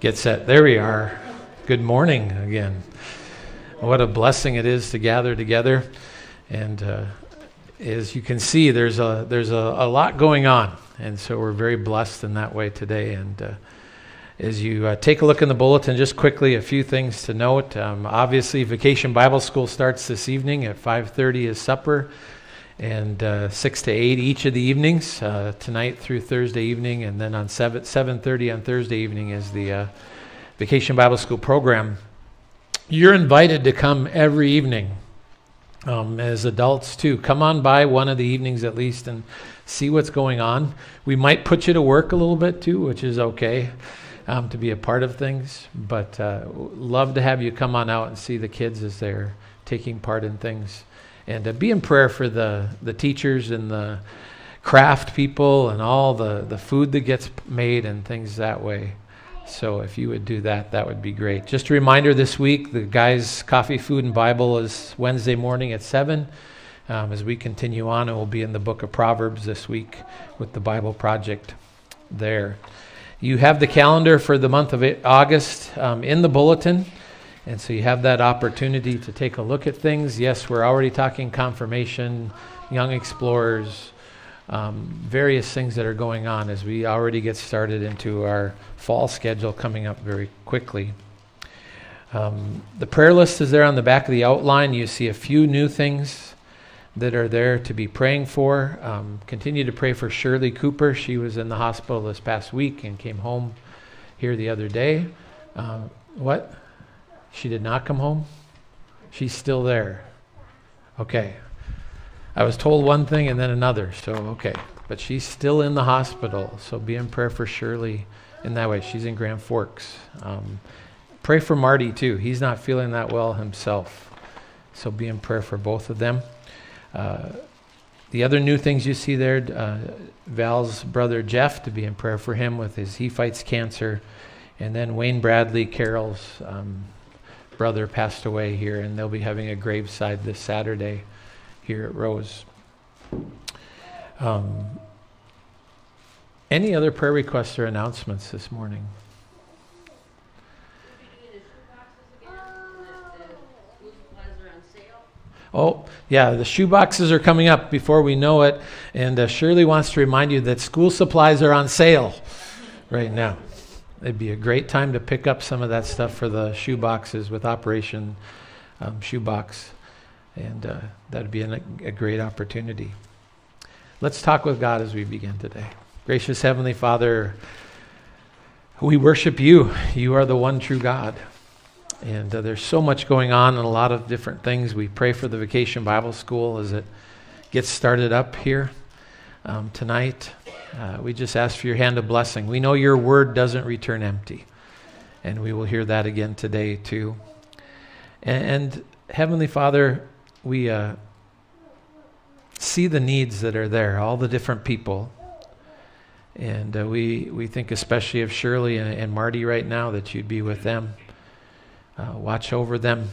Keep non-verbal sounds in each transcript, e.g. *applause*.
Get set. There we are. Good morning again. What a blessing it is to gather together. And uh, as you can see, there's a there's a, a, lot going on, and so we're very blessed in that way today. And uh, as you uh, take a look in the bulletin, just quickly a few things to note. Um, obviously, Vacation Bible School starts this evening at 5:30 is supper and uh, 6 to 8 each of the evenings, uh, tonight through Thursday evening, and then on 7, 7.30 on Thursday evening is the uh, Vacation Bible School program. You're invited to come every evening um, as adults too. Come on by one of the evenings at least and see what's going on. We might put you to work a little bit too, which is okay. Um, to be a part of things, but uh, love to have you come on out and see the kids as they're taking part in things and uh, be in prayer for the, the teachers and the craft people and all the, the food that gets made and things that way. So if you would do that, that would be great. Just a reminder this week, the guys' coffee, food, and Bible is Wednesday morning at 7. Um, as we continue on, it will be in the book of Proverbs this week with the Bible Project there. You have the calendar for the month of August um, in the bulletin. And so you have that opportunity to take a look at things. Yes, we're already talking confirmation, young explorers, um, various things that are going on as we already get started into our fall schedule coming up very quickly. Um, the prayer list is there on the back of the outline. You see a few new things that are there to be praying for. Um, continue to pray for Shirley Cooper. She was in the hospital this past week and came home here the other day. Uh, what? She did not come home? She's still there. Okay. I was told one thing and then another, so okay. But she's still in the hospital, so be in prayer for Shirley in that way. She's in Grand Forks. Um, pray for Marty too. He's not feeling that well himself, so be in prayer for both of them. Uh, the other new things you see there, uh, Val's brother Jeff, to be in prayer for him with his he fights cancer, and then Wayne Bradley, Carol's um, brother passed away here, and they'll be having a graveside this Saturday here at Rose. Um, any other prayer requests or announcements this morning? Oh, yeah, the shoe boxes are coming up before we know it. And uh, Shirley wants to remind you that school supplies are on sale right now it'd be a great time to pick up some of that stuff for the shoe boxes with Operation um, Shoebox. And uh, that'd be an, a great opportunity. Let's talk with God as we begin today. Gracious Heavenly Father, we worship you. You are the one true God. And uh, there's so much going on and a lot of different things. We pray for the Vacation Bible School as it gets started up here um, tonight. Uh, we just ask for your hand of blessing. We know your word doesn't return empty, and we will hear that again today, too. And, and Heavenly Father, we uh, see the needs that are there, all the different people. And uh, we, we think especially of Shirley and, and, Marty right now that you'd be with them, uh, watch over them.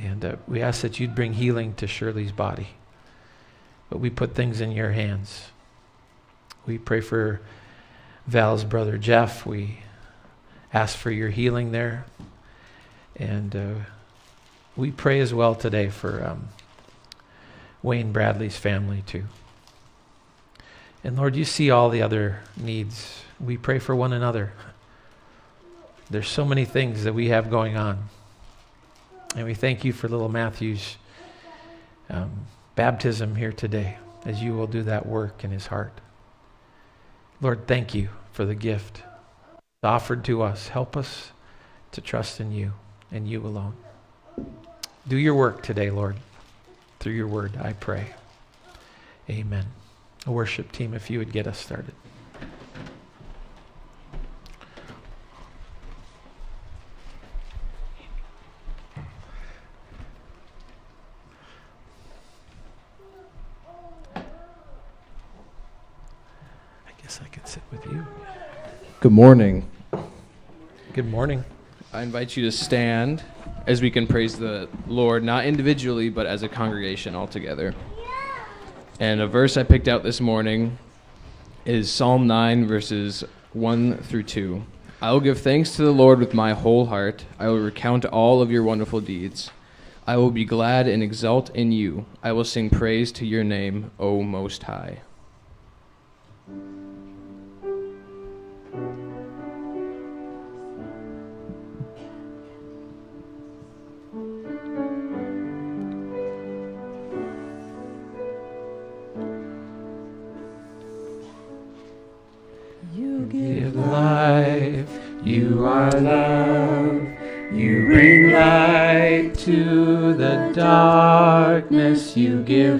And uh, we ask that you'd bring healing to Shirley's body. But we put things in your hands. We pray for Val's brother Jeff. We ask for your healing there. And uh, we pray as well today for um, Wayne Bradley's family, too. And Lord, you see all the other needs. We pray for one another. There's so many things that we have going on. And we thank you for little Matthew's um, baptism here today as you will do that work in his heart. Lord, thank you for the gift offered to us. Help us to trust in you and you alone. Do your work today, Lord, through your word, I pray. Amen. A worship team, if you would get us started. Good morning. Good morning. I invite you to stand as we can praise the Lord, not individually, but as a congregation altogether. And a verse I picked out this morning is Psalm 9, verses 1 through 2. I will give thanks to the Lord with my whole heart. I will recount all of your wonderful deeds. I will be glad and exult in you. I will sing praise to your name, O Most High.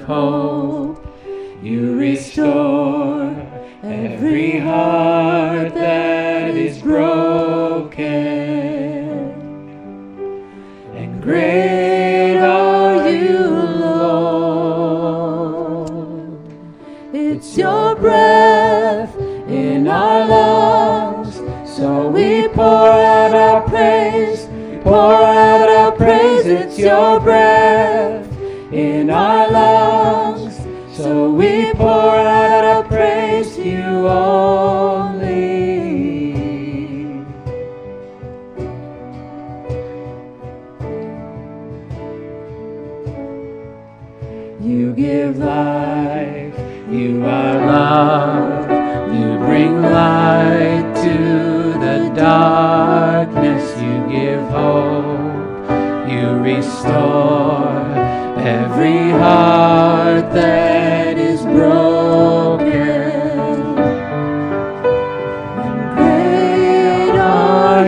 of hope. You restore every heart that is broken. And great are you, Lord. It's your breath in our lungs, so we pour out our praise, pour out our praise. It's your breath. Oh.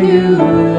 you.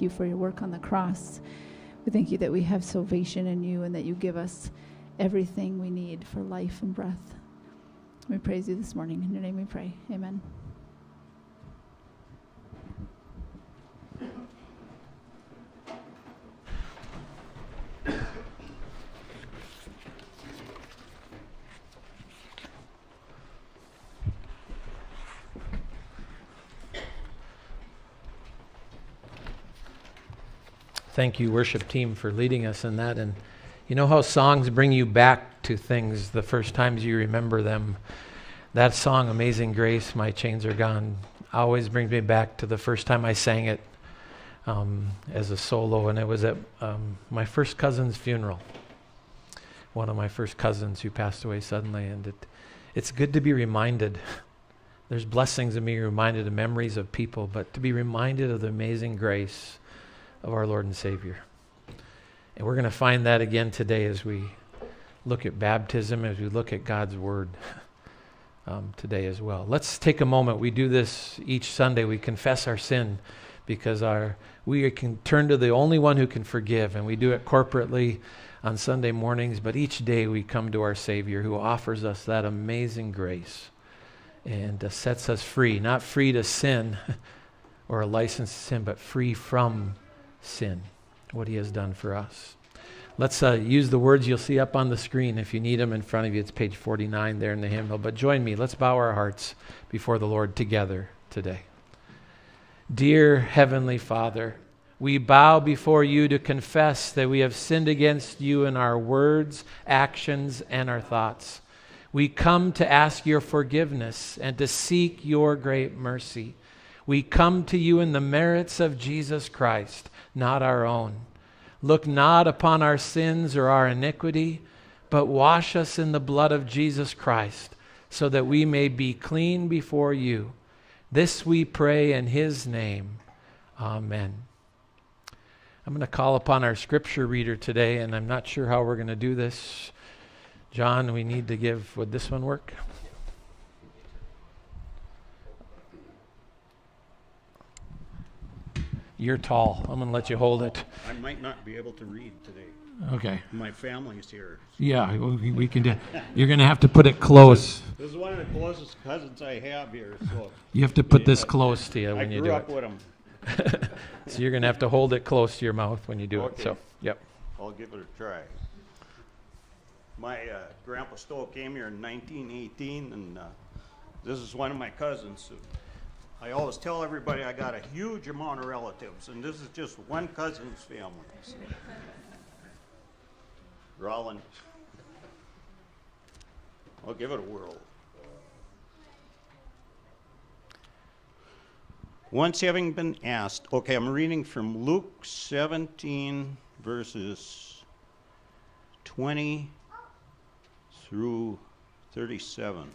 You for your work on the cross. We thank you that we have salvation in you and that you give us everything we need for life and breath. We praise you this morning. In your name we pray. Amen. Thank you, worship team, for leading us in that. And you know how songs bring you back to things the first times you remember them? That song, Amazing Grace, My Chains Are Gone, always brings me back to the first time I sang it um, as a solo, and it was at um, my first cousin's funeral. One of my first cousins who passed away suddenly, and it, it's good to be reminded. *laughs* There's blessings in being reminded of memories of people, but to be reminded of the amazing grace of our Lord and Savior. And we're going to find that again today as we look at baptism, as we look at God's Word *laughs* um, today as well. Let's take a moment. We do this each Sunday. We confess our sin because our we can turn to the only one who can forgive, and we do it corporately on Sunday mornings. But each day we come to our Savior who offers us that amazing grace and uh, sets us free, not free to sin *laughs* or a license to sin, but free from sin. what he has done for us. Let's uh, use the words you'll see up on the screen. If you need them in front of you, it's page 49 there in the hymnal. But join me. Let's bow our hearts before the Lord together today. Dear Heavenly Father, we bow before you to confess that we have sinned against you in our words, actions, and our thoughts. We come to ask your forgiveness and to seek your great mercy. We come to you in the merits of Jesus Christ, not our own. Look not upon our sins or our iniquity, but wash us in the blood of Jesus Christ, so that we may be clean before you. This we pray in his name. Amen. I'm going to call upon our scripture reader today, and I'm not sure how we're going to do this. John, we need to give, would this one work? You're tall. I'm going to let you hold it. I might not be able to read today. Okay. My family's here. Yeah, we, we can do. You're going to have to put it close. This is one of the closest cousins I have here, so You have to put this close to you I when you do it. I grew up it. with them. *laughs* So you're going to have to hold it close to your mouth when you do it. So, yep. I'll give it a try. My uh, grandpa Stowe came here in 1918, and uh, this is one of my cousins. I always tell everybody I got a huge amount of relatives, and this is just one cousin's family. so. Rollin. I'll give it a whirl. Once having been asked, okay, I'm reading from Luke 17, verses 20 through 37.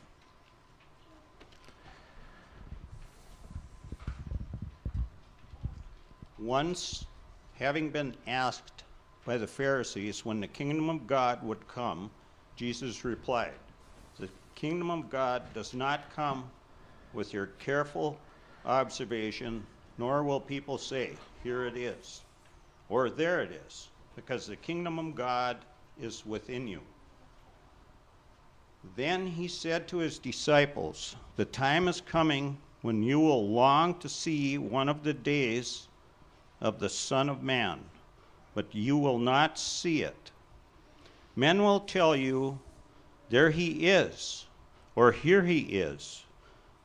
Once having been asked by the Pharisees when the kingdom of God would come, Jesus replied, The kingdom of God does not come with your careful observation, nor will people say, Here it is, or there it is, because the kingdom of God is within you. Then he said to his disciples, The time is coming when you will long to see one of the days of the Son of Man, but you will not see it. Men will tell you, There he is, or Here he is.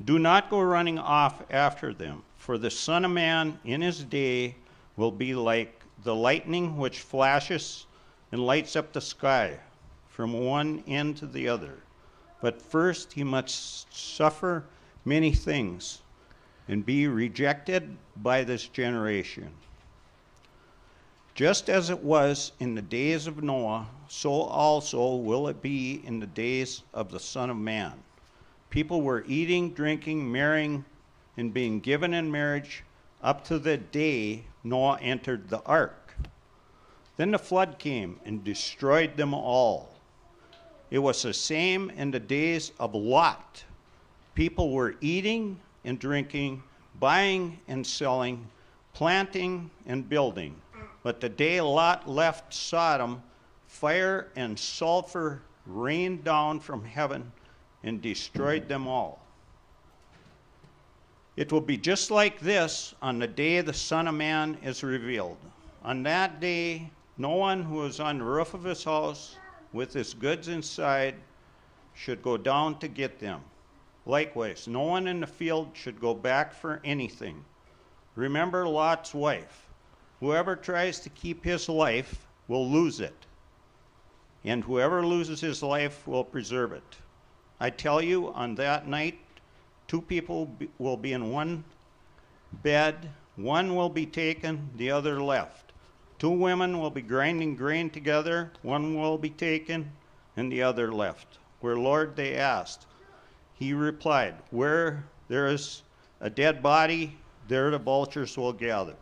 Do not go running off after them, for the Son of Man in his day will be like the lightning which flashes and lights up the sky from one end to the other. But first he must suffer many things and be rejected by this generation. Just as it was in the days of Noah, so also will it be in the days of the Son of Man. People were eating, drinking, marrying, and being given in marriage up to the day Noah entered the ark. Then the flood came and destroyed them all. It was the same in the days of Lot. People were eating and drinking, buying and selling, planting and building. But the day Lot left Sodom, fire and sulfur rained down from heaven and destroyed them all. It will be just like this on the day the Son of Man is revealed. On that day, no one who is on the roof of his house with his goods inside should go down to get them. Likewise, no one in the field should go back for anything. Remember Lot's wife. Whoever tries to keep his life will lose it, and whoever loses his life will preserve it. I tell you, on that night, two people will be in one bed, one will be taken, the other left. Two women will be grinding grain together, one will be taken, and the other left. Where, Lord, they asked. He replied, Where there is a dead body, there the vultures will gather.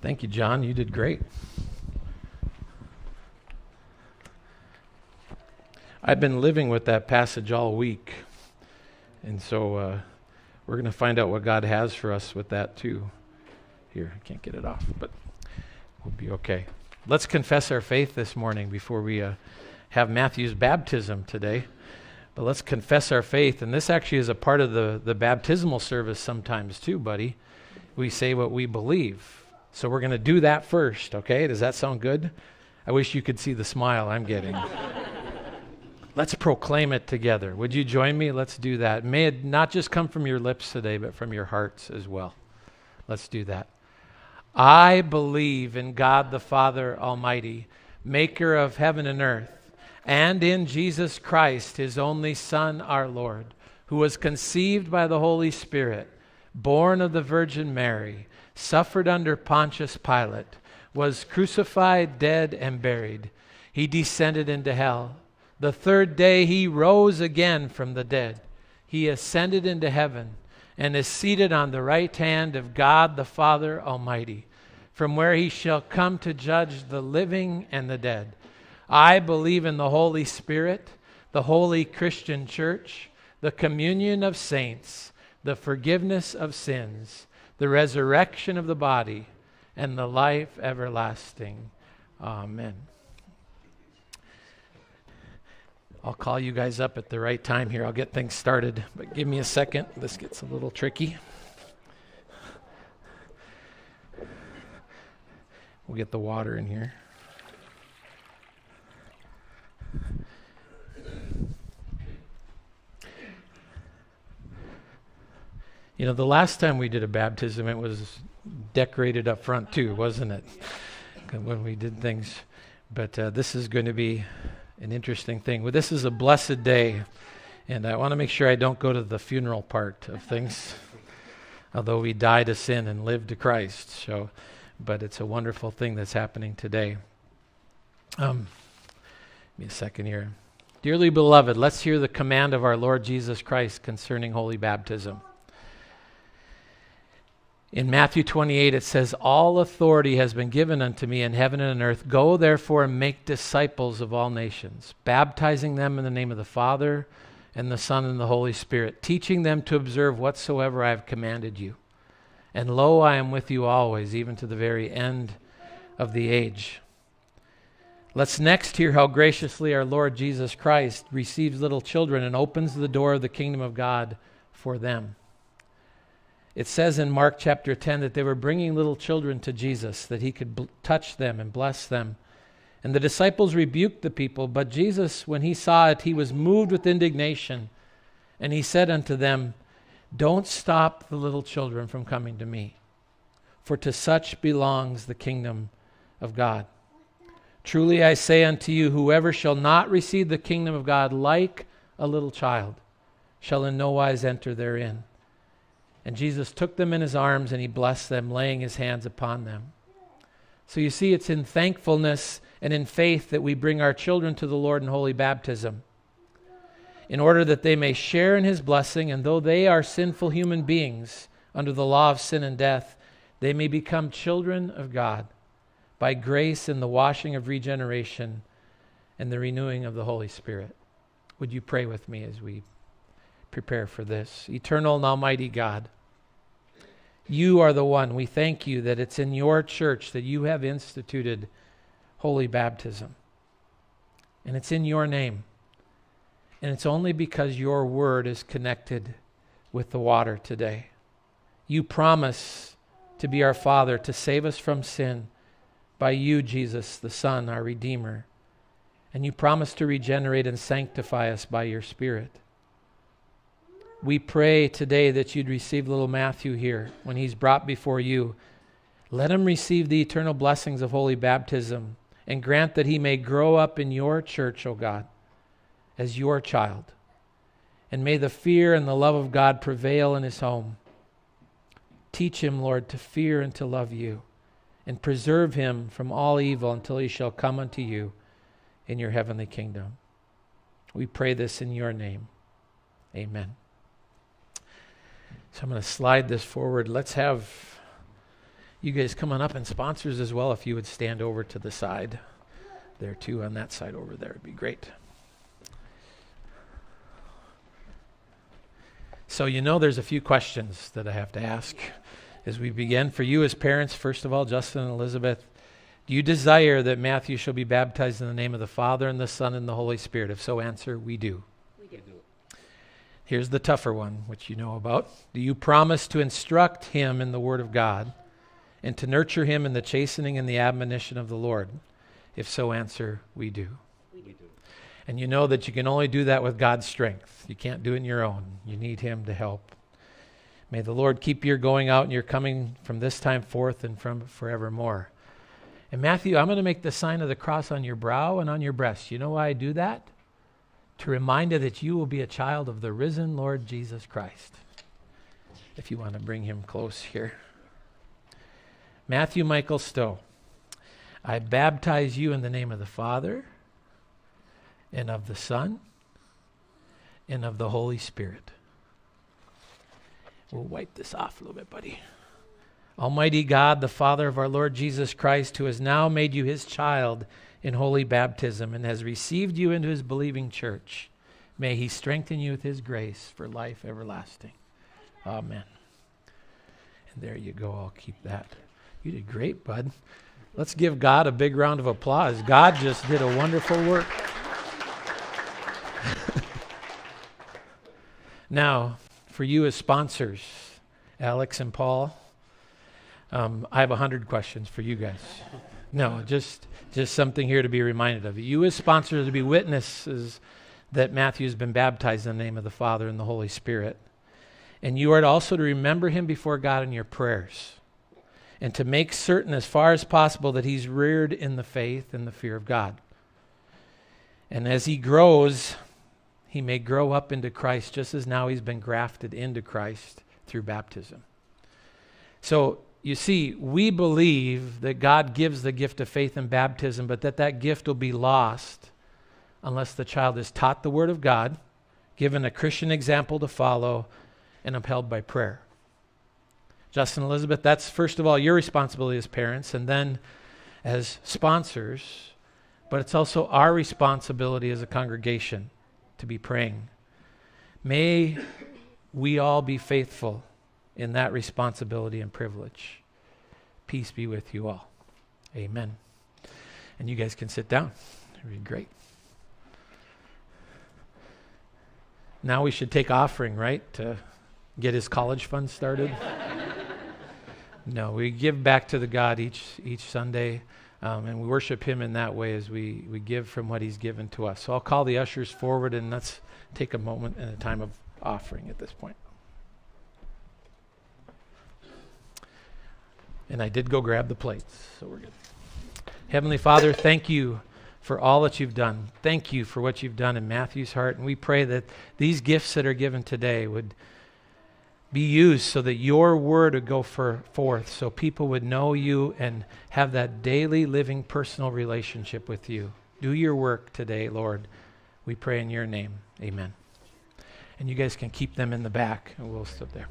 Thank you, John. You did great. I've been living with that passage all week. And so uh, we're going to find out what God has for us with that too. Here, I can't get it off, but we'll be okay. Let's confess our faith this morning before we uh, have Matthew's baptism today. But let's confess our faith. And this actually is a part of the, the baptismal service sometimes too, buddy We say what we believe. So we're going to do that first, okay? Does that sound good? I wish you could see the smile I'm getting. *laughs* Let's proclaim it together. Would you join me? Let's do that. May it not just come from your lips today, but from your hearts as well. Let's do that. I believe in God the Father Almighty, maker of heaven and earth, and in Jesus Christ, his only Son, our Lord, who was conceived by the Holy Spirit, born of the Virgin Mary, suffered under Pontius Pilate, was crucified, dead, and buried. He descended into hell. The third day he rose again from the dead. He ascended into heaven and is seated on the right hand of God the Father Almighty, from where he shall come to judge the living and the dead. I believe in the Holy Spirit, the holy Christian church, the communion of saints, the forgiveness of sins, the resurrection of the body, and the life everlasting. Amen. I'll call you guys up at the right time here. I'll get things started, but give me a second. This gets a little tricky. We'll get the water in here. You know, the last time we did a baptism, it was decorated up front too, wasn't it? when we did things. But uh, this is going to be an interesting thing. Well, this is a blessed day, and I want to make sure I don't go to the funeral part of things, *laughs* although we died to sin and live to Christ. So, but it's a wonderful thing that's happening today. Um, me a second here. Dearly beloved, let's hear the command of our Lord Jesus Christ concerning holy baptism. In Matthew 28, it says, All authority has been given unto me in heaven and on earth. Go therefore and make disciples of all nations, baptizing them in the name of the Father and the Son and the Holy Spirit, teaching them to observe whatsoever I have commanded you. And lo, I am with you always, even to the very end of the age. Let's next hear how graciously our Lord Jesus Christ receives little children and opens the door of the kingdom of God for them. It says in Mark chapter 10 that they were bringing little children to Jesus, that he could bl- touch them and bless them. And the disciples rebuked the people, but Jesus, when he saw it, he was moved with indignation. And he said unto them, Don't stop the little children from coming to me, for to such belongs the kingdom of God. Truly I say unto you, whoever shall not receive the kingdom of God like a little child shall in no wise enter therein. And Jesus took them in his arms and he blessed them, laying his hands upon them. So you see, it's in thankfulness and in faith that we bring our children to the Lord in holy baptism, in order that they may share in his blessing, and though they are sinful human beings under the law of sin and death, they may become children of God by grace in the washing of regeneration and the renewing of the Holy Spirit. Would you pray with me as we prepare for this. Eternal and Almighty God, you are the one. We thank you that it's in your church that you have instituted holy baptism. And it's in your name. And it's only because your word is connected with the water today. You promise to be our Father, to save us from sin by you, Jesus, the Son, our Redeemer. And you promise to regenerate and sanctify us by your Spirit. We pray today that you'd receive little Matthew here when he's brought before you. Let him receive the eternal blessings of holy baptism and grant that he may grow up in your church, O God, as your child. And may the fear and the love of God prevail in his home. Teach him, Lord, to fear and to love you, and preserve him from all evil until he shall come unto you in your heavenly kingdom. We pray this in your name. Amen. So I'm going to slide this forward. Let's have you guys come on up and sponsors as well. If you would stand over to the side there too, on that side over there, it'd be great. So, you know, there's a few questions that I have to ask as we begin. For you, as parents, first of all, Justin and Elizabeth, do you desire that Matthew shall be baptized in the name of the Father and the Son and the Holy Spirit? If so, answer, we do. Here's the tougher one, which you know about. Do you promise to instruct him in the Word of God and to nurture him in the chastening and the admonition of the Lord? If so, answer, we do. We do. And you know that you can only do that with God's strength. You can't do it in your own. You need him to help. May the Lord keep your going out and your coming from this time forth and from forevermore. And Matthew, I'm going to make the sign of the cross on your brow and on your breast. You know why I do that? To remind you that you will be a child of the risen Lord Jesus Christ. If you want to bring him close here. Matthew Michael Stowe, I baptize you in the name of the Father and of the Son and of the Holy Spirit. We'll wipe this off a little bit, buddy. Almighty God, the Father of our Lord Jesus Christ, who has now made you his child in holy baptism and has received you into his believing church, may he strengthen you with his grace for life everlasting. Amen. And there you go. I'll keep that. You did great, bud. Let's give God a big round of applause. God just did a wonderful work. *laughs* now, for you as sponsors, Alex and Paul, um, I have a hundred questions for you guys. No, just just something here to be reminded of. You as sponsors to be witnesses that Matthew has been baptized in the name of the Father and the Holy Spirit. And you are also to remember him before God in your prayers and to make certain as far as possible that he's reared in the faith and the fear of God. And as he grows, he may grow up into Christ just as now he's been grafted into Christ through baptism. So you see, we believe that God gives the gift of faith in baptism, but that that gift will be lost unless the child is taught the Word of God, given a Christian example to follow, and upheld by prayer. Justin Elizabeth, that's first of all your responsibility as parents, and then as sponsors, but it's also our responsibility as a congregation to be praying. May we all be faithful in that responsibility and privilege. Peace be with you all. Amen. And you guys can sit down. It'd be great. Now we should take offering, right? To get his college fund started. *laughs* no, we give back to the God each each Sunday. Um, and we worship him in that way as we, we give from what he's given to us. So I'll call the ushers forward and let's take a moment and a time of offering at this point. And I did go grab the plates, so we're good. Heavenly Father, thank you for all that you've done. Thank you for what you've done in Matthew's heart. And we pray that these gifts that are given today would be used so that your word would go for, forth, so people would know you and have that daily living personal relationship with you. Do your work today, Lord. We pray in your name. Amen. And you guys can keep them in the back, and we'll sit there.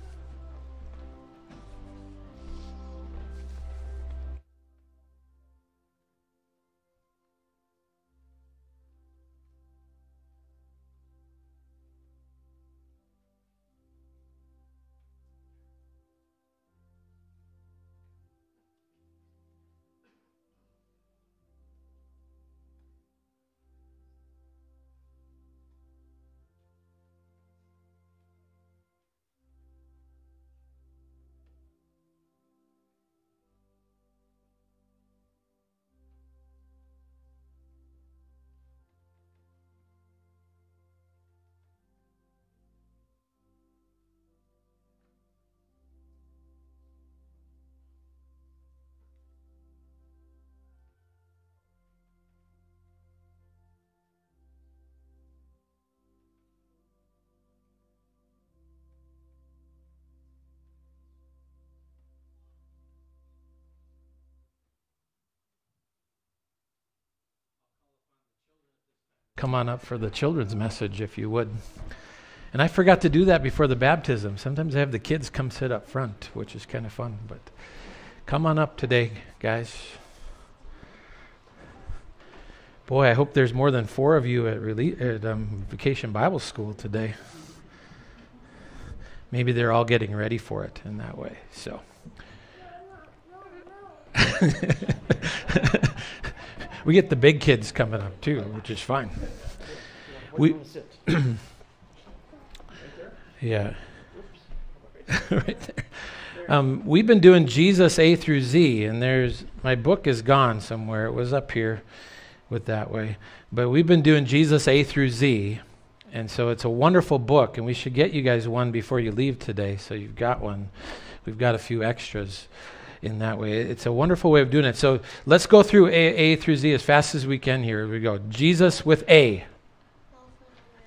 Come on up for the children's message if you would. And I forgot to do that before the baptism. Sometimes I have the kids come sit up front, which is kind of fun. But come on up today, guys. Boy, I hope there's more than four of you at, rele- at um, Vacation Bible School today. Maybe they're all getting ready for it in that way. So. *laughs* We get the big kids coming up too, which is fine. We *coughs* Yeah. *laughs* right there. Um, we've been doing Jesus A through Z, and there's my book is gone somewhere. It was up here with that way. But we've been doing Jesus A through Z, and so it's a wonderful book, and we should get you guys one before you leave today, so you've got one. We've got a few extras in that way. It's a wonderful way of doing it. So let's go through A, a through Z as fast as we can here. Here we go. Jesus with A.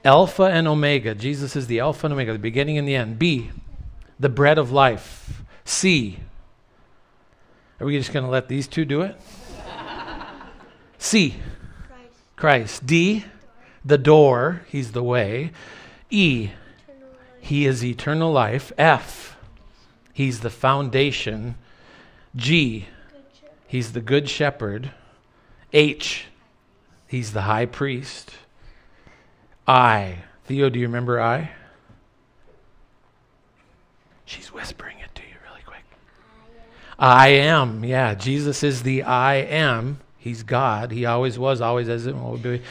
Alpha and Omega. Jesus is the Alpha and Omega, the beginning and the end. B, the bread of life. C. Are we just going to let these two do it? C. Christ, Christ. D. The door. He's the way. E. He is eternal life. F. He's the foundation. G. He's the good shepherd. H. He's the high priest. I. Theo, do you remember I? She's whispering it to you really quick. I am. Yeah, Jesus is the I am. He's God. He always was, always is, and will be.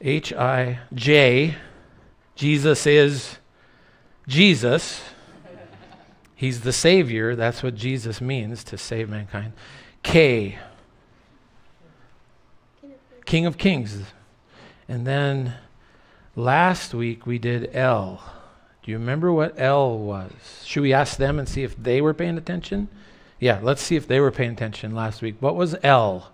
H I J. Jesus is Jesus. He's the Savior. That's what Jesus means to save mankind. K. King of Kings. And then last week we did L. Do you remember what L was? Should we ask them and see if they were paying attention? Yeah, let's see if they were paying attention last week. What was L?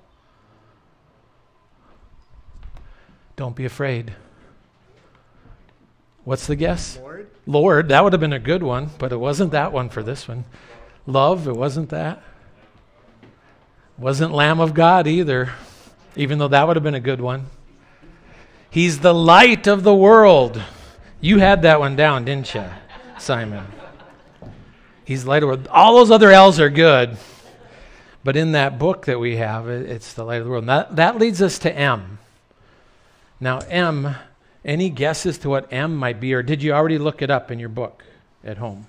Don't be afraid. What's the guess? Lord, Lord, that would have been a good one, but it wasn't that one for this one. Love, it wasn't that. Wasn't Lamb of God either, even though that would have been a good one. He's the light of the world. You had that one down, didn't you, Simon? He's the light of the world. All those other L's are good, but in that book that we have, it's the light of the world. That, that leads us to M. Now, M, any guesses to what M might be, or did you already look it up in your book at home?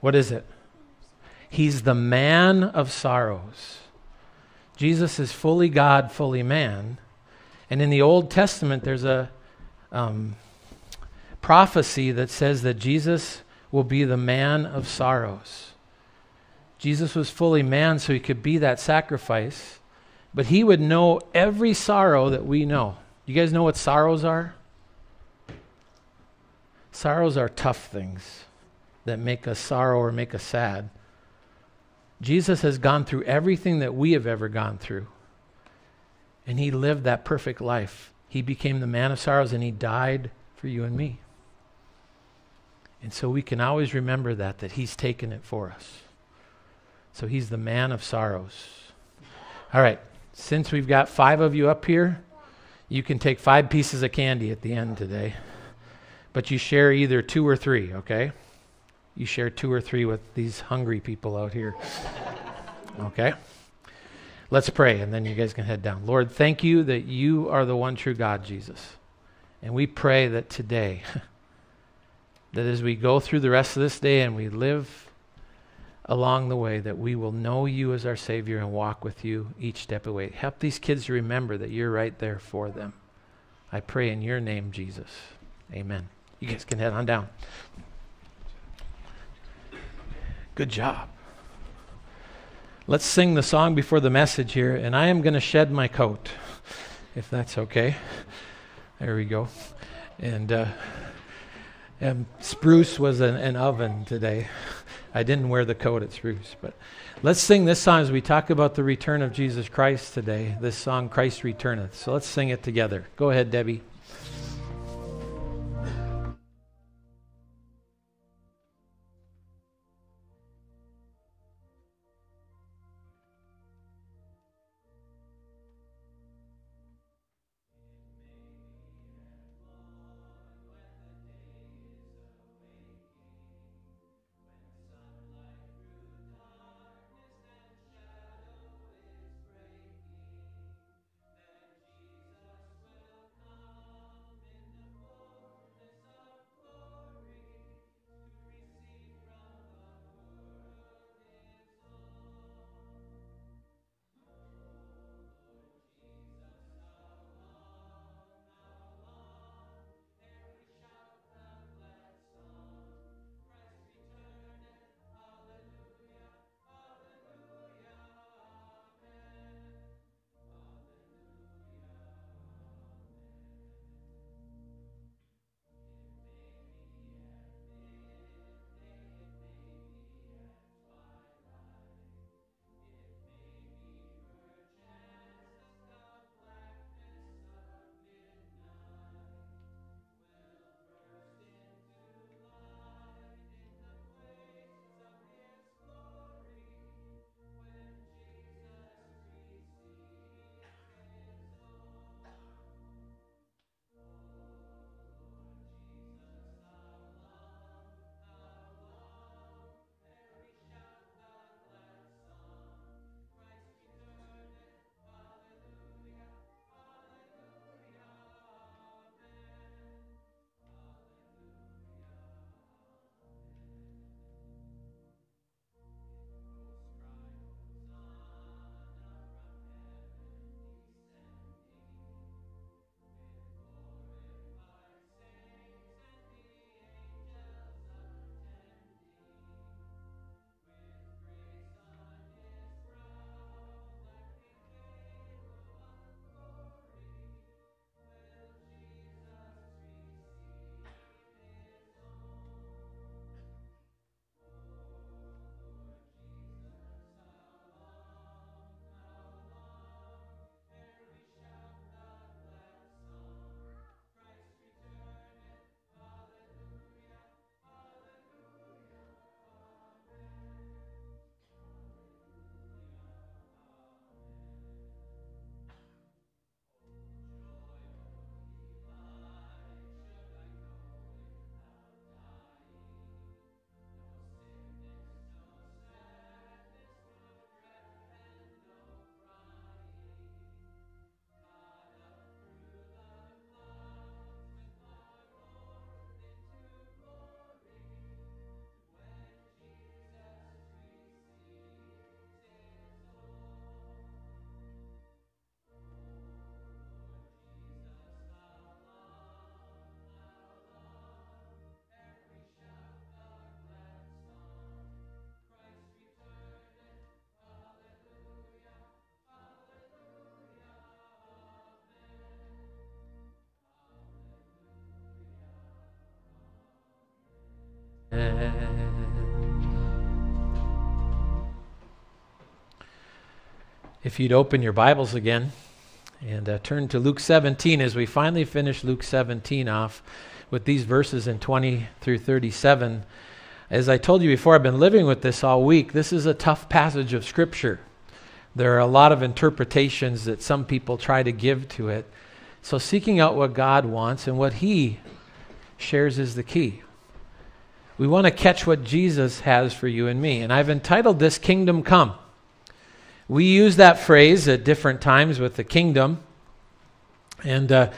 What is it? He's the man of sorrows. Jesus is fully God, fully man. And in the Old Testament, there's a um, prophecy that says that Jesus will be the man of sorrows. Jesus was fully man, so he could be that sacrifice, but he would know every sorrow that we know. You guys know what sorrows are? Sorrows are tough things that make us sorrow or make us sad. Jesus has gone through everything that we have ever gone through. And he lived that perfect life. He became the man of sorrows and he died for you and me. And so we can always remember that, that he's taken it for us. So he's the man of sorrows. All right, since we've got five of you up here, you can take five pieces of candy at the end today. But you share either two or three, okay? You share two or three with these hungry people out here. *laughs* Okay? Let's pray, and then you guys can head down. Lord, thank you that you are the one true God, Jesus. And we pray that today, *laughs* that as we go through the rest of this day and we live along the way, that we will know you as our Savior and walk with you each step of the way. Help these kids remember that you're right there for them. I pray in your name, Jesus. Amen. You guys can head on down. Good job. Let's sing the song before the message here, and I am going to shed my coat, if that's okay. There we go. And, uh, and Spruce was an, an oven today. I didn't wear the coat at Spruce, but let's sing this song as we talk about the return of Jesus Christ today. This song, Christ Returneth. So let's sing it together. Go ahead, Debbie. If you'd open your Bibles again and uh, turn to Luke 17 as we finally finish Luke 17 off with these verses in 20 through 37. As I told you before, I've been living with this all week. This is a tough passage of Scripture. There are a lot of interpretations that some people try to give to it. So, seeking out what God wants and what He shares is the key. We want to catch what Jesus has for you and me. And I've entitled this Kingdom Come. We use that phrase at different times with the kingdom. And uh,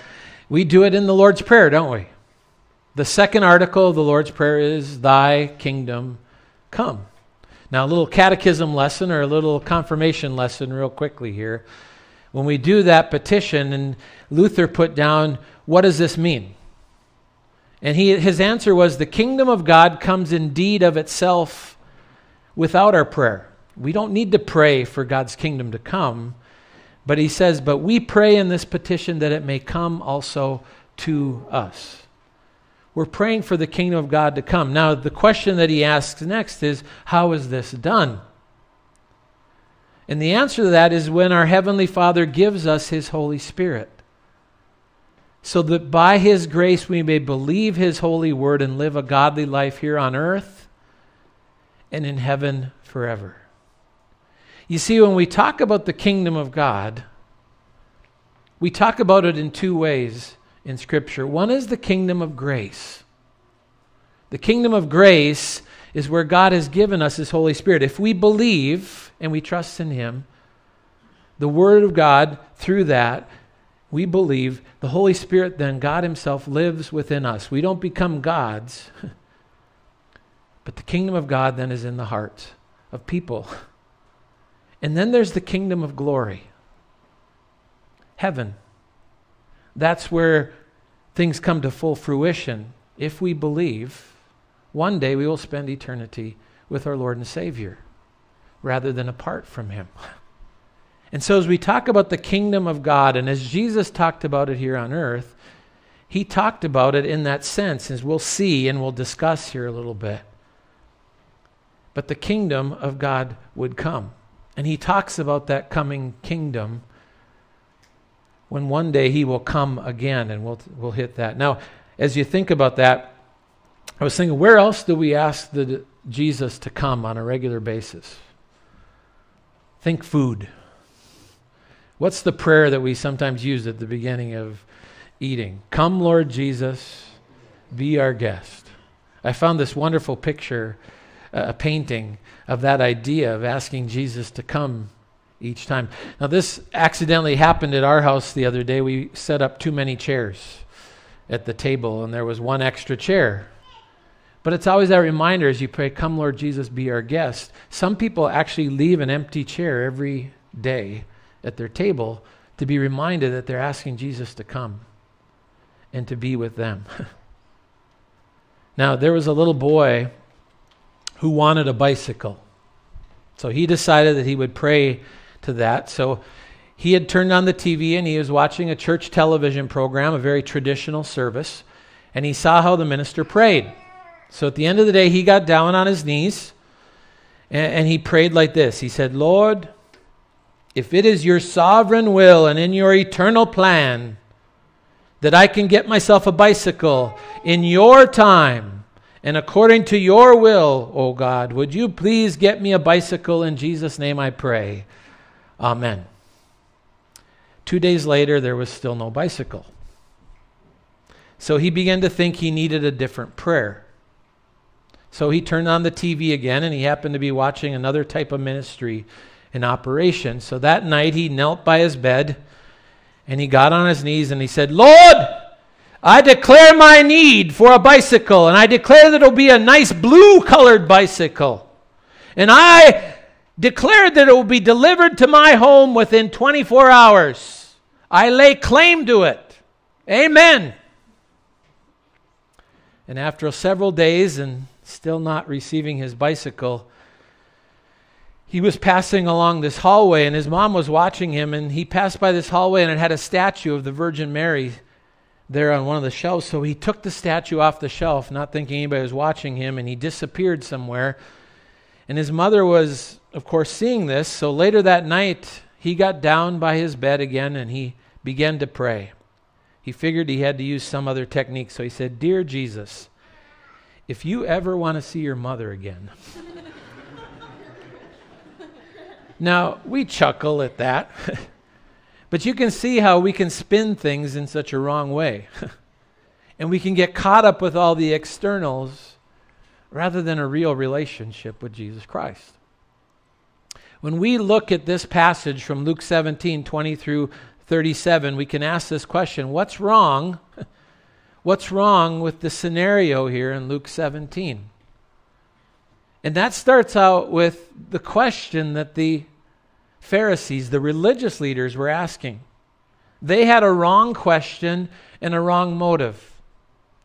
we do it in the Lord's Prayer, don't we? The second article of the Lord's Prayer is, Thy kingdom come. Now, a little catechism lesson or a little confirmation lesson, real quickly here. When we do that petition, and Luther put down, What does this mean? And he, his answer was, The kingdom of God comes indeed of itself without our prayer. We don't need to pray for God's kingdom to come. But he says, But we pray in this petition that it may come also to us. We're praying for the kingdom of God to come. Now, the question that he asks next is, How is this done? And the answer to that is when our Heavenly Father gives us His Holy Spirit so that by His grace we may believe His holy word and live a godly life here on earth and in heaven forever. You see, when we talk about the kingdom of God, we talk about it in two ways in Scripture. One is the kingdom of grace. The kingdom of grace is where God has given us His Holy Spirit. If we believe and we trust in Him, the Word of God, through that, we believe the Holy Spirit, then God Himself lives within us. We don't become gods, *laughs* but the kingdom of God then is in the hearts of people. *laughs* And then there's the kingdom of glory, heaven. That's where things come to full fruition. If we believe, one day we will spend eternity with our Lord and Savior rather than apart from Him. *laughs* And so, as we talk about the kingdom of God, and as Jesus talked about it here on earth, he talked about it in that sense, as we'll see and we'll discuss here a little bit. But the kingdom of God would come. And he talks about that coming kingdom when one day he will come again, and we'll, we'll hit that. Now, as you think about that, I was thinking, where else do we ask the, Jesus to come on a regular basis? Think food. What's the prayer that we sometimes use at the beginning of eating? Come, Lord Jesus, be our guest. I found this wonderful picture, uh, a painting of that idea of asking Jesus to come each time. Now, this accidentally happened at our house the other day. We set up too many chairs at the table, and there was one extra chair. But it's always that reminder as you pray, Come, Lord Jesus, be our guest. Some people actually leave an empty chair every day at their table to be reminded that they're asking Jesus to come and to be with them. *laughs* now, there was a little boy who wanted a bicycle. So he decided that he would pray to that. So he had turned on the TV and he was watching a church television program, a very traditional service, and he saw how the minister prayed. So at the end of the day, he got down on his knees and, and he prayed like this He said, Lord, if it is your sovereign will and in your eternal plan that I can get myself a bicycle in your time and according to your will, O oh God, would you please get me a bicycle in Jesus' name I pray? Amen. Two days later, there was still no bicycle. So he began to think he needed a different prayer. So he turned on the TV again, and he happened to be watching another type of ministry in operation. So that night he knelt by his bed and he got on his knees and he said, Lord, I declare my need for a bicycle, and I declare that it'll be a nice blue colored bicycle. And I declare that it will be delivered to my home within 24 hours. I lay claim to it. Amen. And after several days and still not receiving his bicycle, he was passing along this hallway and his mom was watching him and he passed by this hallway and it had a statue of the virgin mary there on one of the shelves. So he took the statue off the shelf, not thinking anybody was watching him, and he disappeared somewhere. And his mother was, of course, seeing this. So later that night, he got down by his bed again and he began to pray. He figured he had to use some other technique. So he said, Dear Jesus, if you ever want to see your mother again. Now, we chuckle at that. *laughs* But you can see how we can spin things in such a wrong way. *laughs* and we can get caught up with all the externals rather than a real relationship with Jesus Christ. When we look at this passage from Luke 17 20 through 37, we can ask this question What's wrong? *laughs* What's wrong with the scenario here in Luke 17? And that starts out with the question that the Pharisees, the religious leaders, were asking. They had a wrong question and a wrong motive.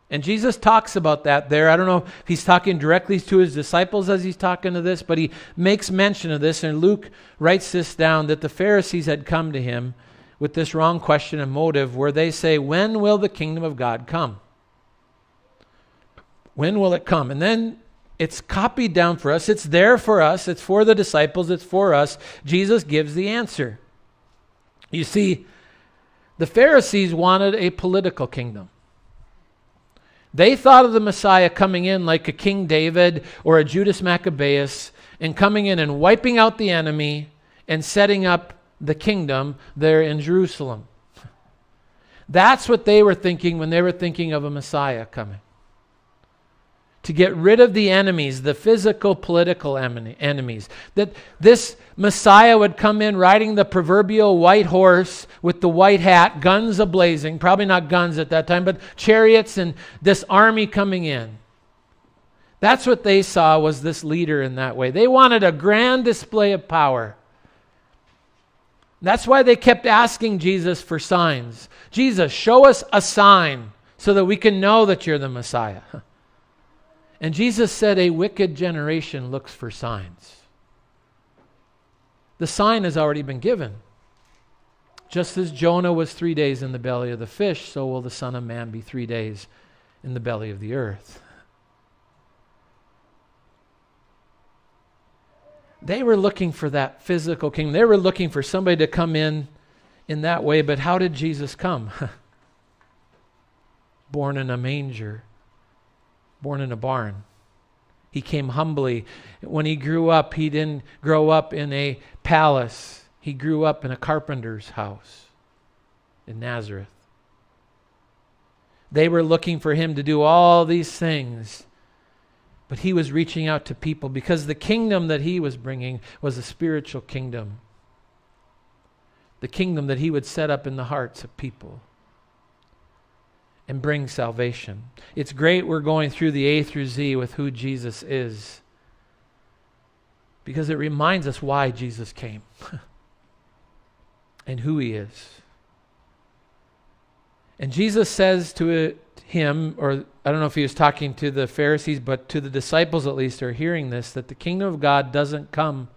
And Jesus talks about that there. I don't know if he's talking directly to his disciples as he's talking to this, but he makes mention of this. And Luke writes this down that the Pharisees had come to him with this wrong question and motive where they say, When will the kingdom of God come? When will it come? And then it's copied down for us. It's there for us. It's for the disciples. It's for us. Jesus gives the answer. You see, the Pharisees wanted a political kingdom. They thought of the Messiah coming in like a King David or a Judas Maccabeus and coming in and wiping out the enemy and setting up the kingdom there in Jerusalem. That's what they were thinking when they were thinking of a Messiah coming to get rid of the enemies, the physical, political enemies. That this Messiah would come in riding the proverbial white horse with the white hat, guns ablazing, probably not guns at that time, but chariots and this army coming in. That's what they saw was this leader in that way. They wanted a grand display of power. That's why they kept asking Jesus for signs. Jesus, show us a sign so that we can know that you're the Messiah. *laughs* And Jesus said, A wicked generation looks for signs. The sign has already been given. Just as Jonah was three days in the belly of the fish, so will the Son of Man be three days in the belly of the earth. They were looking for that physical kingdom. They were looking for somebody to come in in that way, but how did Jesus come? *laughs* Born in a manger born in a barn. He came humbly. When he grew up, he didn't grow up in a palace, he grew up in a carpenter's house in Nazareth. They were looking for him to do all these things. But he was reaching out to people because the kingdom that he was bringing was a spiritual kingdom. The kingdom that he would set up in the hearts of people and bring salvation. It's great we're going through the A through Z with who Jesus is because it reminds us why Jesus came *laughs* and who he is. And Jesus says to him, or I don't know if he was talking to the Pharisees, but to the disciples at least are hearing this, that the kingdom of God doesn't come,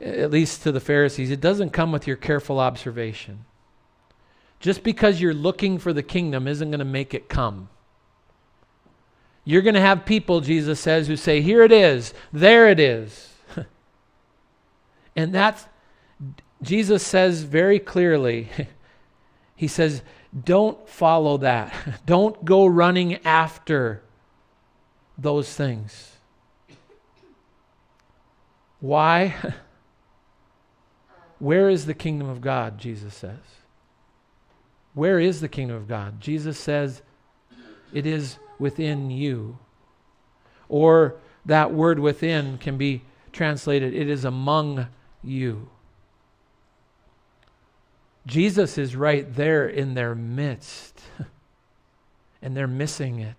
at least to the Pharisees, it doesn't come with your careful observation. Just because you're looking for the kingdom isn't going to make it come. You're going to have people, Jesus says, who say, Here it is, there it is. *laughs* and that's, Jesus says very clearly, *laughs* He says, Don't follow that. *laughs* Don't go running after those things. Why? Where is the kingdom of God? Jesus says. Where is the kingdom of God? Jesus says, It is within you. Or that word within can be translated, It is among you. Jesus is right there in their midst, *laughs* and they're missing it.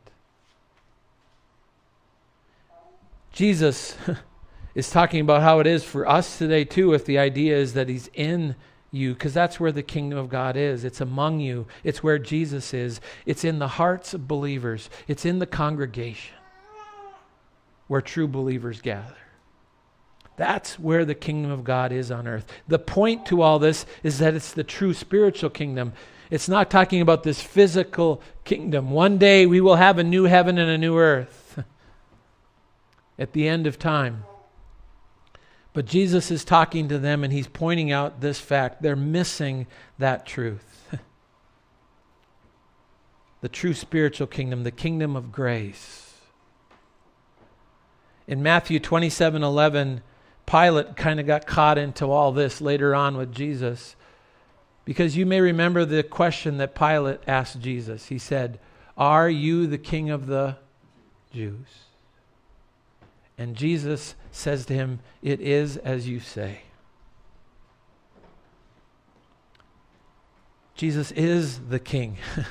Jesus *laughs* is talking about how it is for us today, too, if the idea is that He's in you because that's where the kingdom of God is. It's among you, it's where Jesus is, it's in the hearts of believers, it's in the congregation where true believers gather. That's where the kingdom of God is on earth. The point to all this is that it's the true spiritual kingdom. It's not talking about this physical kingdom. One day we will have a new heaven and a new earth *laughs* at the end of time. But Jesus is talking to them and he's pointing out this fact. They're missing that truth. *laughs* the true spiritual kingdom, the kingdom of grace. In Matthew 27 11, Pilate kind of got caught into all this later on with Jesus. Because you may remember the question that Pilate asked Jesus. He said, Are you the king of the Jews? And Jesus says to him, It is as you say. Jesus is the king. *laughs*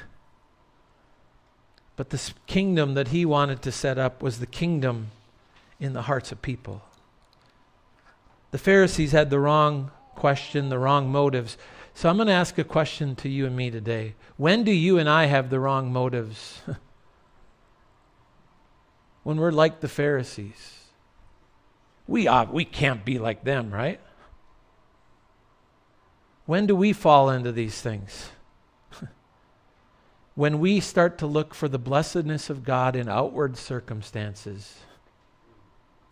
but the kingdom that he wanted to set up was the kingdom in the hearts of people. The Pharisees had the wrong question, the wrong motives. So I'm going to ask a question to you and me today. When do you and I have the wrong motives? *laughs* when we're like the Pharisees. We, uh, we can't be like them, right? When do we fall into these things? *laughs* when we start to look for the blessedness of God in outward circumstances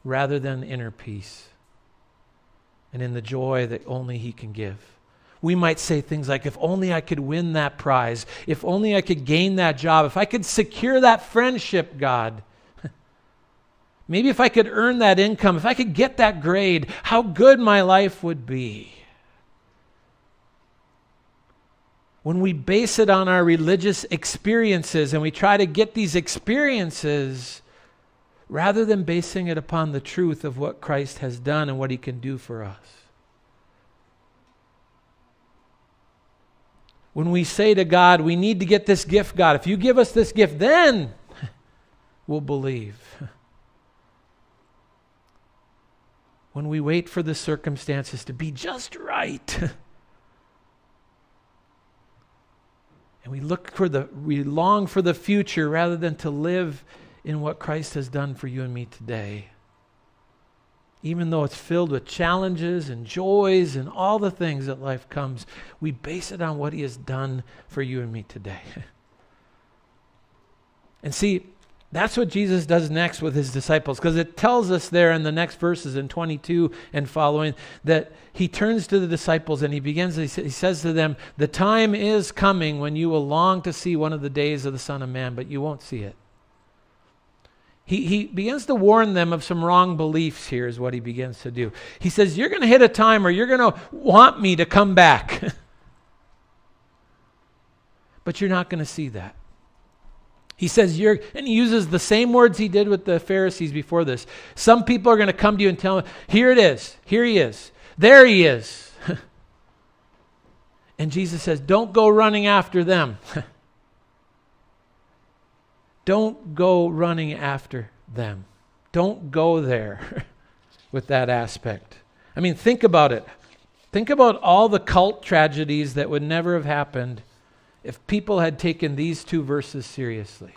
rather than inner peace and in the joy that only He can give. We might say things like, if only I could win that prize, if only I could gain that job, if I could secure that friendship, God. Maybe if I could earn that income, if I could get that grade, how good my life would be. When we base it on our religious experiences and we try to get these experiences rather than basing it upon the truth of what Christ has done and what he can do for us. When we say to God, we need to get this gift, God, if you give us this gift, then *laughs* we'll believe. *laughs* When we wait for the circumstances to be just right. *laughs* and we look for the we long for the future rather than to live in what Christ has done for you and me today. Even though it's filled with challenges and joys and all the things that life comes, we base it on what He has done for you and me today. *laughs* and see, that's what Jesus does next with his disciples because it tells us there in the next verses in 22 and following that he turns to the disciples and he begins, he says to them, The time is coming when you will long to see one of the days of the Son of Man, but you won't see it he, he begins to warn them of some wrong beliefs here, is what he begins to do. He says, You're going to hit a time where you're going to want me to come back. *laughs* but you're not going to see that. He says, You're, and he uses the same words he did with the Pharisees before this. Some people are going to come to you and tell him, Here it is. Here he is. There he is. *laughs* and Jesus says, Don't go running after them. *laughs* Don't go running after them. Don't go there *laughs* with that aspect. I mean, think about it. Think about all the cult tragedies that would never have happened if people had taken these two verses seriously.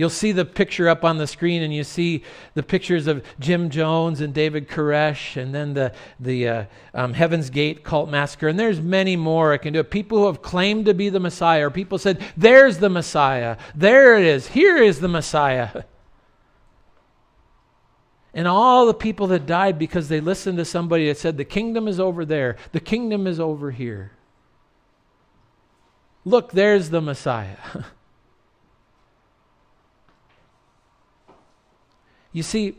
You'll see the picture up on the screen, and you see the pictures of Jim Jones and David Koresh, and then the, the uh, um, Heaven's Gate cult massacre. And there's many more I can do. People who have claimed to be the Messiah, or people said, There's the Messiah. There it is. Here is the Messiah. *laughs* And all the people that died because they listened to somebody that said, The kingdom is over there, the kingdom is over here. Look, there's the Messiah. *laughs* You see,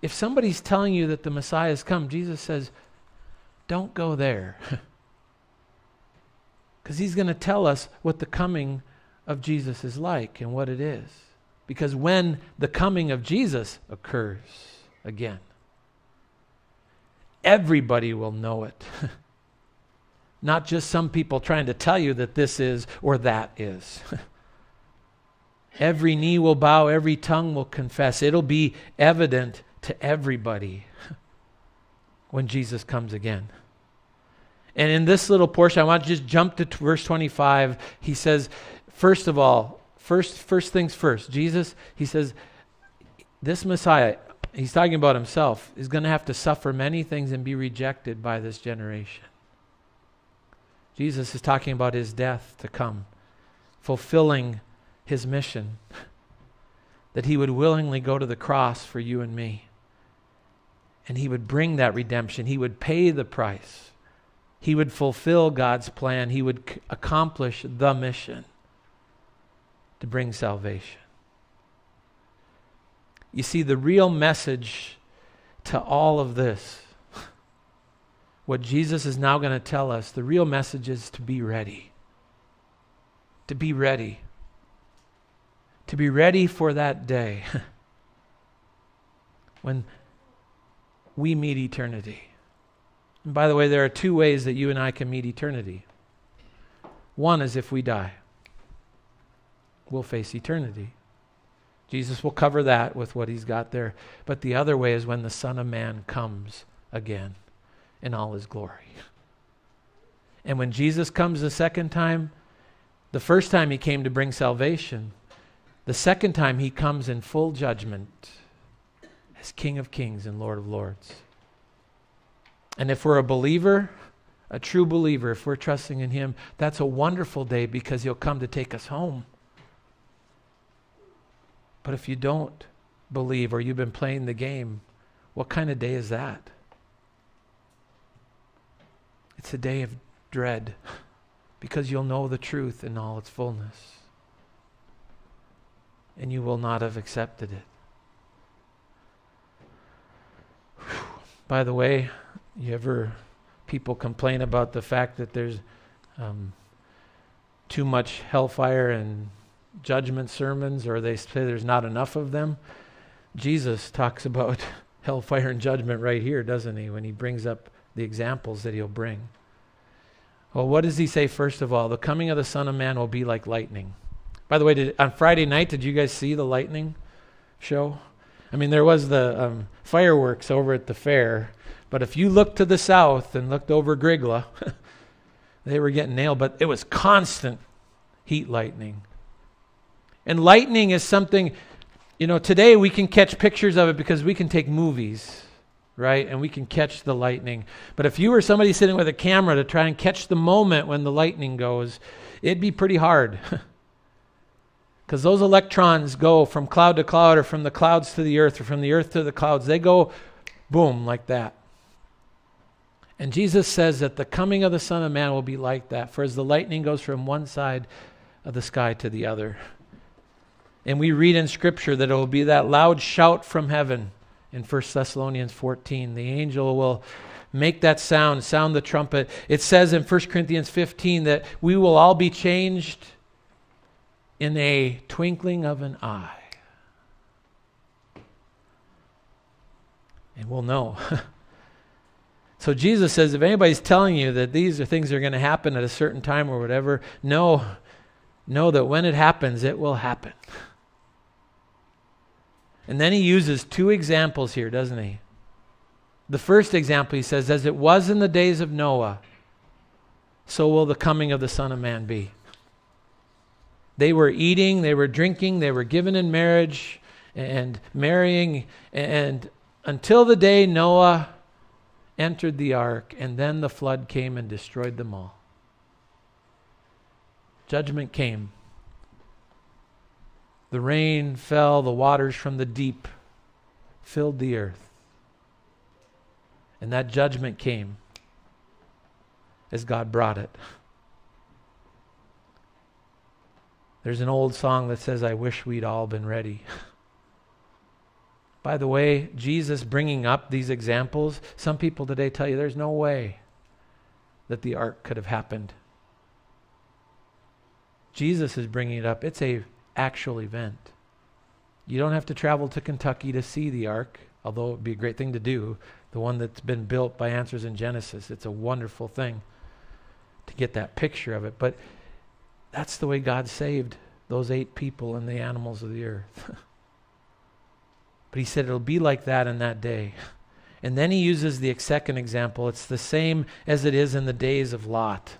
if somebody's telling you that the Messiah has come, Jesus says, don't go there. *laughs* Because he's going to tell us what the coming of Jesus is like and what it is. Because when the coming of Jesus occurs again, everybody will know it. *laughs* Not just some people trying to tell you that this is or that is. *laughs* Every knee will bow, every tongue will confess. It'll be evident to everybody *laughs* when Jesus comes again. And in this little portion, I want to just jump to verse 25. He says, first of all, first, first things first, Jesus, he says, this Messiah, he's talking about himself, is going to have to suffer many things and be rejected by this generation. Jesus is talking about his death to come, fulfilling his mission, *laughs* that he would willingly go to the cross for you and me. And he would bring that redemption, he would pay the price. He would fulfill God's plan. He would c- accomplish the mission to bring salvation. You see, the real message to all of this, what Jesus is now going to tell us, the real message is to be ready. To be ready. To be ready for that day *laughs* when we meet eternity. And by the way, there are two ways that you and I can meet eternity. One is if we die, we'll face eternity. Jesus will cover that with what he's got there. But the other way is when the Son of Man comes again in all his glory. And when Jesus comes the second time, the first time he came to bring salvation, the second time he comes in full judgment as King of Kings and Lord of Lords. And if we're a believer, a true believer, if we're trusting in him, that's a wonderful day because he'll come to take us home. But if you don't believe or you've been playing the game, what kind of day is that? It's a day of dread because you'll know the truth in all its fullness. And you will not have accepted it. Whew. By the way, you ever people complain about the fact that there's um, too much hellfire and judgment sermons, or they say there's not enough of them? Jesus talks about *laughs* hellfire and judgment right here, doesn't he, when he brings up the examples that he'll bring. Well, what does he say first of all? The coming of the Son of Man will be like lightning. By the way, did, on Friday night, did you guys see the lightning show? I mean, there was the um, fireworks over at the fair, but if you looked to the south and looked over Grygla, *laughs* they were getting nailed, but it was constant heat lightning. And lightning is something, you know, today we can catch pictures of it because we can take movies, right? And we can catch the lightning. But if you were somebody sitting with a camera to try and catch the moment when the lightning goes, it'd be pretty hard. *laughs* Because those electrons go from cloud to cloud, or from the clouds to the earth, or from the earth to the clouds. They go boom, like that. And Jesus says that the coming of the Son of Man will be like that. For as the lightning goes from one side of the sky to the other. And we read in Scripture that it will be that loud shout from heaven in 1 Thessalonians 14. The angel will make that sound, sound the trumpet. It says in 1 Corinthians 15 that we will all be changed in a twinkling of an eye. And we'll know. *laughs* so Jesus says if anybody's telling you that these are things that are going to happen at a certain time or whatever, know, know that when it happens, it will happen. And then he uses two examples here, doesn't he? The first example he says, as it was in the days of Noah, so will the coming of the Son of Man be. They were eating, they were drinking, they were given in marriage and marrying, and until the day Noah entered the ark, and then the flood came and destroyed them all. Judgment came. The rain fell, the waters from the deep filled the earth. And that judgment came as God brought it. There's an old song that says, I wish we'd all been ready. By the way, Jesus bringing up these examples, some people today tell you there's no way that the ark could have happened. Jesus is bringing it up. It's a actual event. You don't have to travel to Kentucky to see the ark, although it would be a great thing to do. The one that's been built by Answers in Genesis. It's a wonderful thing to get that picture of it. But that's the way God saved those eight people and the animals of the earth. *laughs* but he said it'll be like that in that day. And then he uses the second example. It's the same as it is in the days of Lot.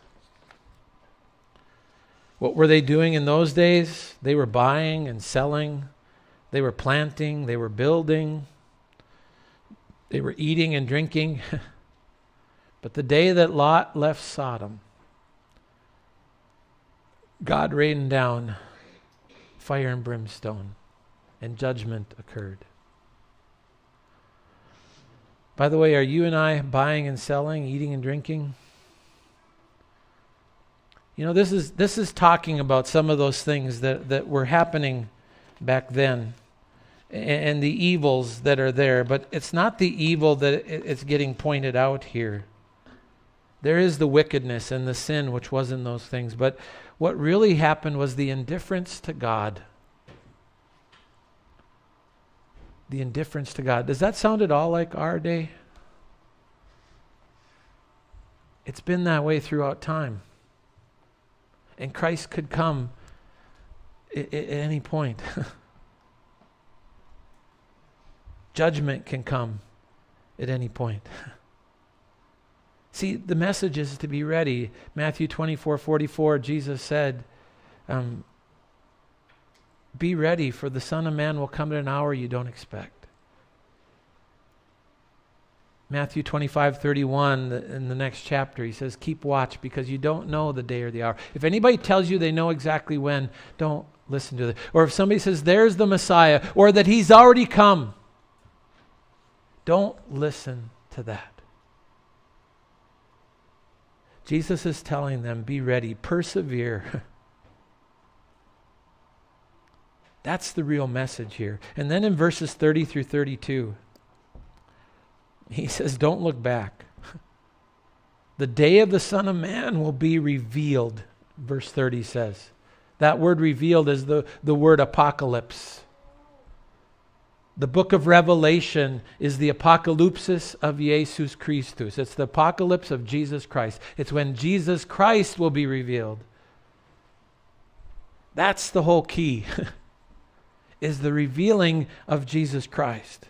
What were they doing in those days? They were buying and selling, they were planting, they were building, they were eating and drinking. *laughs* but the day that Lot left Sodom, God rained down fire and brimstone, and judgment occurred. By the way, are you and I buying and selling, eating and drinking? You know, this is this is talking about some of those things that, that were happening back then and, and the evils that are there, but it's not the evil that it's getting pointed out here. There is the wickedness and the sin which was in those things, but what really happened was the indifference to God. The indifference to God. Does that sound at all like our day? It's been that way throughout time. And Christ could come at, at any point. *laughs* Judgment can come at any point. *laughs* See, the message is to be ready. Matthew 24 44, Jesus said, um, Be ready, for the Son of Man will come at an hour you don't expect. Matthew 25 31, in the next chapter, he says, Keep watch because you don't know the day or the hour. If anybody tells you they know exactly when, don't listen to it. Or if somebody says, There's the Messiah, or that he's already come, don't listen to that. Jesus is telling them, be ready, persevere. *laughs* That's the real message here. And then in verses 30 through 32, he says, Don't look back. *laughs* The day of the Son of Man will be revealed, verse 30 says. That word revealed is the, the word apocalypse. The book of Revelation is the apocalypsis of Jesus Christus. It's the apocalypse of Jesus Christ. It's when Jesus Christ will be revealed. That's the whole key. *laughs* is the revealing of Jesus Christ.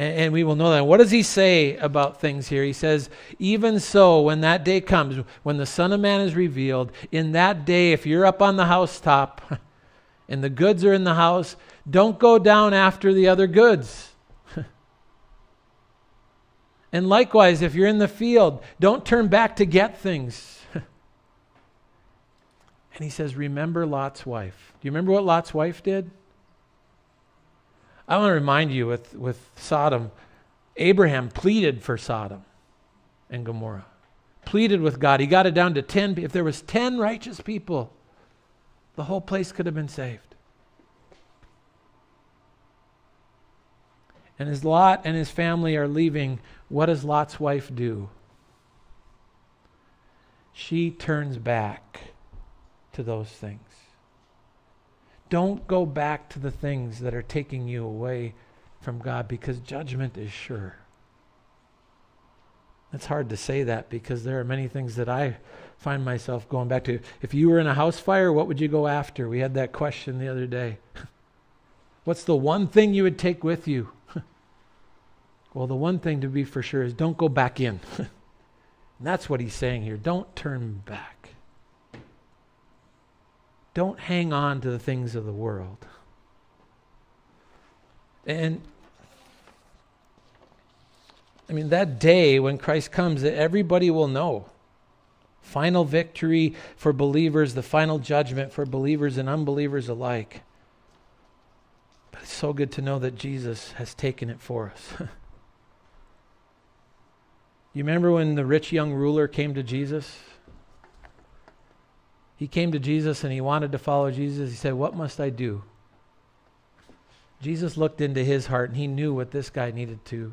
And, and, we will know that. What does he say about things here? He says, Even so, when that day comes, when the Son of Man is revealed, in that day, if you're up on the housetop *laughs* and the goods are in the house, don't go down after the other goods. *laughs* and likewise, if you're in the field, don't turn back to get things. *laughs* and he says, Remember Lot's wife. Do you remember what Lot's wife did? I want to remind you with, with Sodom, Abraham pleaded for Sodom and Gomorrah. Pleaded with God. He got it down to 10. If there was 10 righteous people, the whole place could have been saved. And as Lot and his family are leaving, what does Lot's wife do? She turns back to those things. Don't go back to the things that are taking you away from God because judgment is sure. It's hard to say that because there are many things that I find myself going back to. If you were in a house fire, what would you go after? We had that question the other day. *laughs* What's the one thing you would take with you? *laughs* Well, the one thing to be for sure is don't go back in. *laughs* and that's what he's saying here. Don't turn back. Don't hang on to the things of the world. And I mean, that day when Christ comes, everybody will know. Final victory for believers, the final judgment for believers and unbelievers alike. But it's so good to know that Jesus has taken it for us. *laughs* You remember when the rich young ruler came to Jesus? He came to Jesus and he wanted to follow Jesus. He said, What must I do? Jesus looked into his heart and he knew what this guy needed to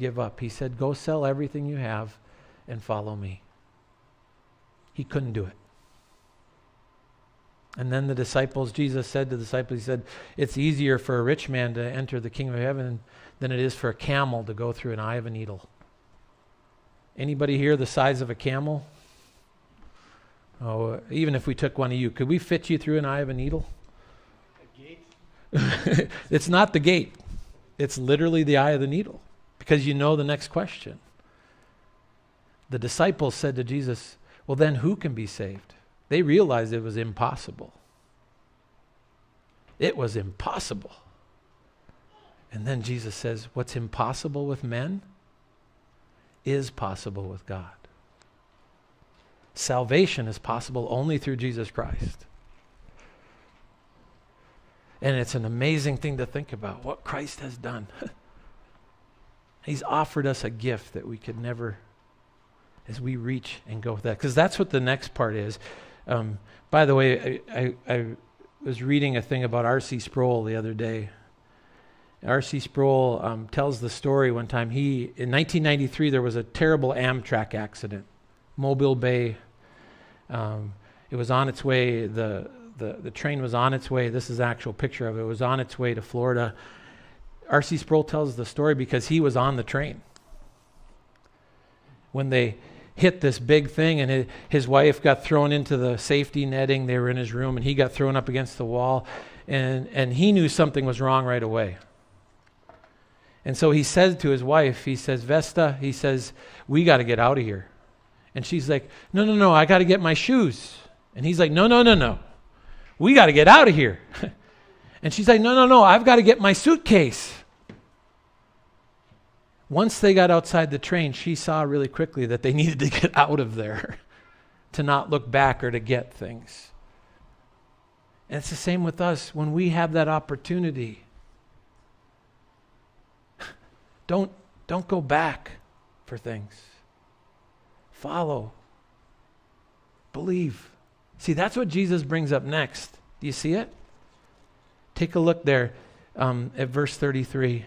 give up. He said, Go sell everything you have and follow me. He couldn't do it. And then the disciples, Jesus said to the disciples, He said, It's easier for a rich man to enter the kingdom of heaven than it is for a camel to go through an eye of a needle. Anybody here the size of a camel? Oh, uh, even if we took one of you, could we fit you through an eye of a needle? A gate? *laughs* it's not the gate. It's literally the eye of the needle because you know the next question. The disciples said to Jesus, Well, then who can be saved? They realized it was impossible. It was impossible. And then Jesus says, What's impossible with men? is possible with God. Salvation is possible only through Jesus Christ. And it's an amazing thing to think about what Christ has done. *laughs* He's offered us a gift that we could never, as we reach and go with that. Because that's what the next part is. Um, by the way, I, I, I was reading a thing about R.C. Sproul the other day. R.C. Sproul um, tells the story one time. He in 1993 there was a terrible Amtrak accident, Mobile Bay. Um, it was on its way. The, the the train was on its way. This is actual picture of it. It was on its way to Florida. R.C. Sproul tells the story because he was on the train when they hit this big thing, and his, his wife got thrown into the safety netting. They were in his room, and he got thrown up against the wall, and and he knew something was wrong right away. And so he says to his wife, he says, Vesta, he says, we got to get out of here. And she's like, no, no, no, I got to get my shoes. And he's like, no, no, no, no. We got to get out of here. *laughs* and she's like, no, no, no, I've got to get my suitcase. Once they got outside the train, she saw really quickly that they *laughs* needed to get out of there, *laughs* to not look back or to get things. And it's the same with us when we have that opportunity don't, don't go back for things. Follow. Believe. See, that's what Jesus brings up next. Do you see it? Take a look there um, at verse 33.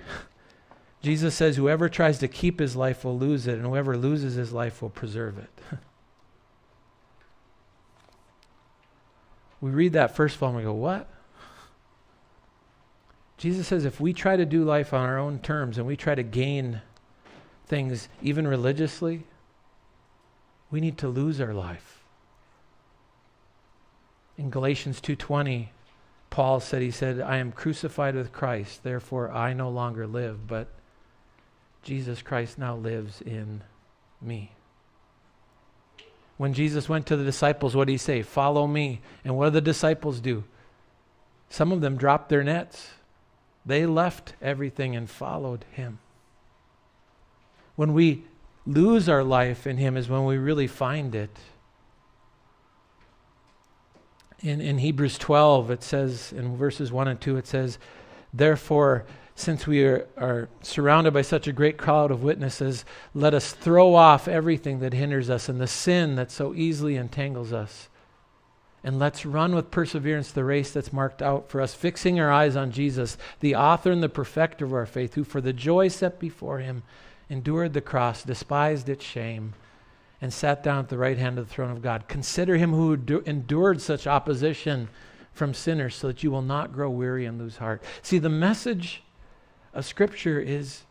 *laughs* Jesus says, Whoever tries to keep his life will lose it, and whoever loses his life will preserve it. *laughs* we read that first of all and we go, What? Jesus says if we try to do life on our own terms and we try to gain things, even religiously, we need to lose our life. In Galatians 2:20, Paul said he said, "I am crucified with Christ, therefore I no longer live, but Jesus Christ now lives in me." When Jesus went to the disciples, what did he say? Follow me. And what did the disciples do? Some of them dropped their nets. They left everything and followed him. When we lose our life in him is when we really find it. In, in Hebrews 12, it says, in verses 1 and 2, it says, Therefore, since we are, are surrounded by such a great crowd of witnesses, let us throw off everything that hinders us and the sin that so easily entangles us and let's run with perseverance the race that's marked out for us, fixing our eyes on Jesus, the author and the perfecter of our faith, who for the joy set before him endured the cross, despised its shame, and sat down at the right hand of the throne of God. Consider him who endured such opposition from sinners so that you will not grow weary and lose heart. See, the message of Scripture is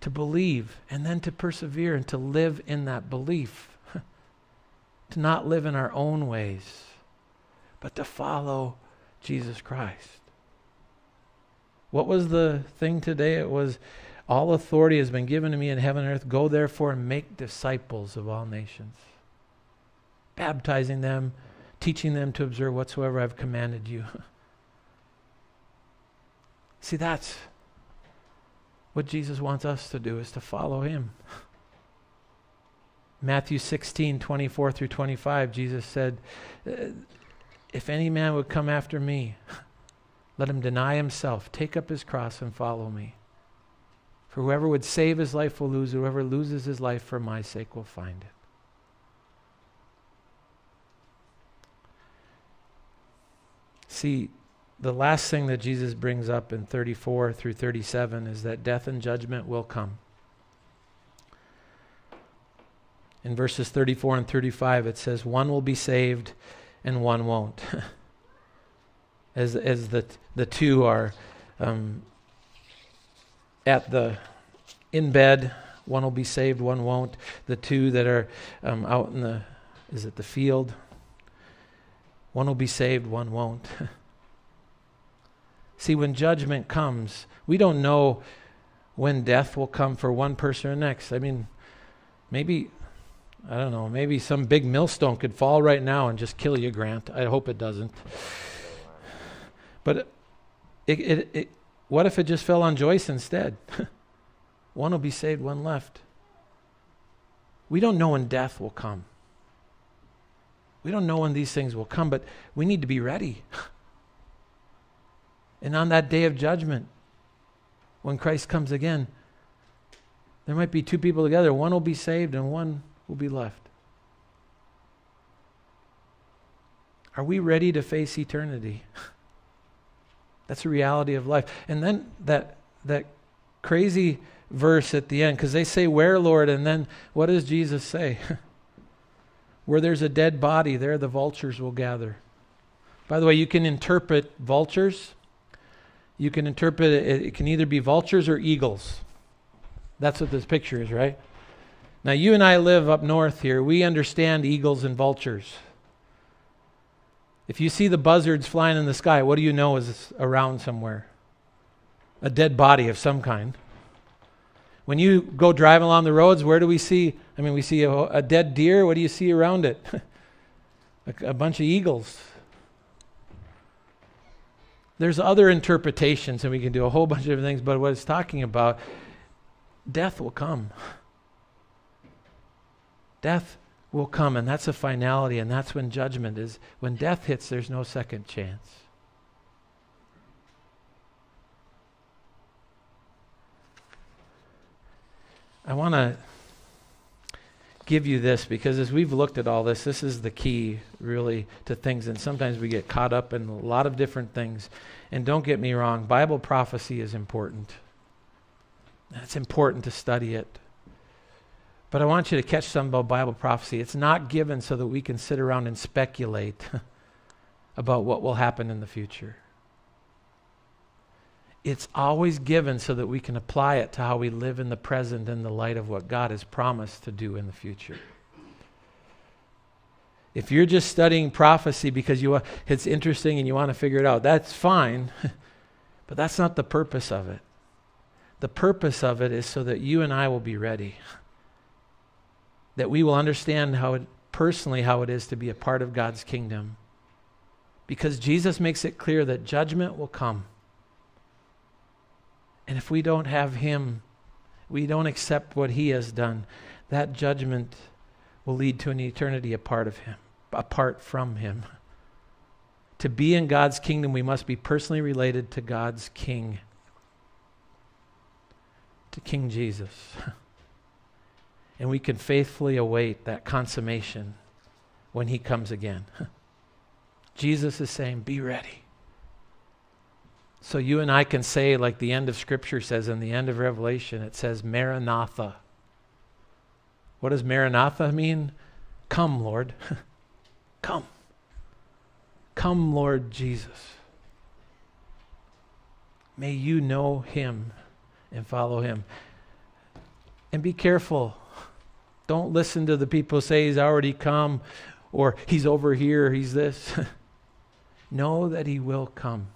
to believe and then to persevere and to live in that belief *laughs* to not live in our own ways, but to follow Jesus Christ. What was the thing today? It was all authority has been given to me in heaven and earth. Go therefore and make disciples of all nations, baptizing them, teaching them to observe whatsoever I've commanded you. *laughs* See, that's what Jesus wants us to do is to follow him. Matthew 16, 24 through 25, Jesus said, uh, If any man would come after me, *laughs* let him deny himself, take up his cross, and follow me. For whoever would save his life will lose, whoever loses his life for my sake will find it. See, the last thing that Jesus brings up in 34 through 37 is that death and judgment will come. in verses 34 and 35, it says, One will be saved and one won't. *laughs* as as the, the two are um, at the in bed, one will be saved, one won't. The two that are um, out in the, is it the field? One will be saved, one won't. *laughs* See, when judgment comes, we don't know when death will come for one person or next. I mean, maybe I don't know, maybe some big millstone could fall right now and just kill you, Grant. I hope it doesn't. But it, it, it, what if it just fell on Joyce instead? *laughs* one will be saved, one left. We don't know when death will come. We don't know when these things will come, but we need to be ready. *laughs* and on that day of judgment, when Christ comes again, there might be two people together. One will be saved and one will be left. Are we ready to face eternity? *laughs* That's the reality of life. And then that that crazy verse at the end, because they say, Where, Lord? And then what does Jesus say? *laughs* Where there's a dead body, there the vultures will gather. By the way, you can interpret vultures. You can interpret it, it can either be vultures or eagles. That's what this picture is, right? Now, you and I live up north here. We understand eagles and vultures. If you see the buzzards flying in the sky, what do you know is around somewhere? A dead body of some kind. When you go driving along the roads, where do we see? I mean, we see a, a dead deer. What do you see around it? *laughs* a, a bunch of eagles. There's other interpretations, and we can do a whole bunch of different things, but what it's talking about, death will come. Death will come, and that's a finality, and that's when judgment is. When death hits, there's no second chance. I want to give you this because as we've looked at all this, this is the key really to things. And sometimes we get caught up in a lot of different things. And don't get me wrong, Bible prophecy is important. It's important to study it. But I want you to catch something about Bible prophecy. It's not given so that we can sit around and speculate *laughs* about what will happen in the future. It's always given so that we can apply it to how we live in the present in the light of what God has promised to do in the future. If you're just studying prophecy because you, it's interesting and you want to figure it out, that's fine, *laughs* but that's not the purpose of it. The purpose of it is so that you and I will be ready, *laughs* that we will understand how it, personally how it is to be a part of God's kingdom. Because Jesus makes it clear that judgment will come. And if we don't have Him, we don't accept what He has done, that judgment will lead to an eternity apart of Him, apart from Him. To be in God's kingdom, we must be personally related to God's King, to King Jesus. *laughs* and we can faithfully await that consummation when He comes again. *laughs* Jesus is saying, Be ready. So you and I can say, like the end of Scripture says in the end of Revelation, it says, Maranatha. What does Maranatha mean? Come, Lord. *laughs* Come. Come, Lord Jesus. May you know him and follow him. And be careful. Don't listen to the people say he's already come or he's over here, he's this. *laughs* know that he will come.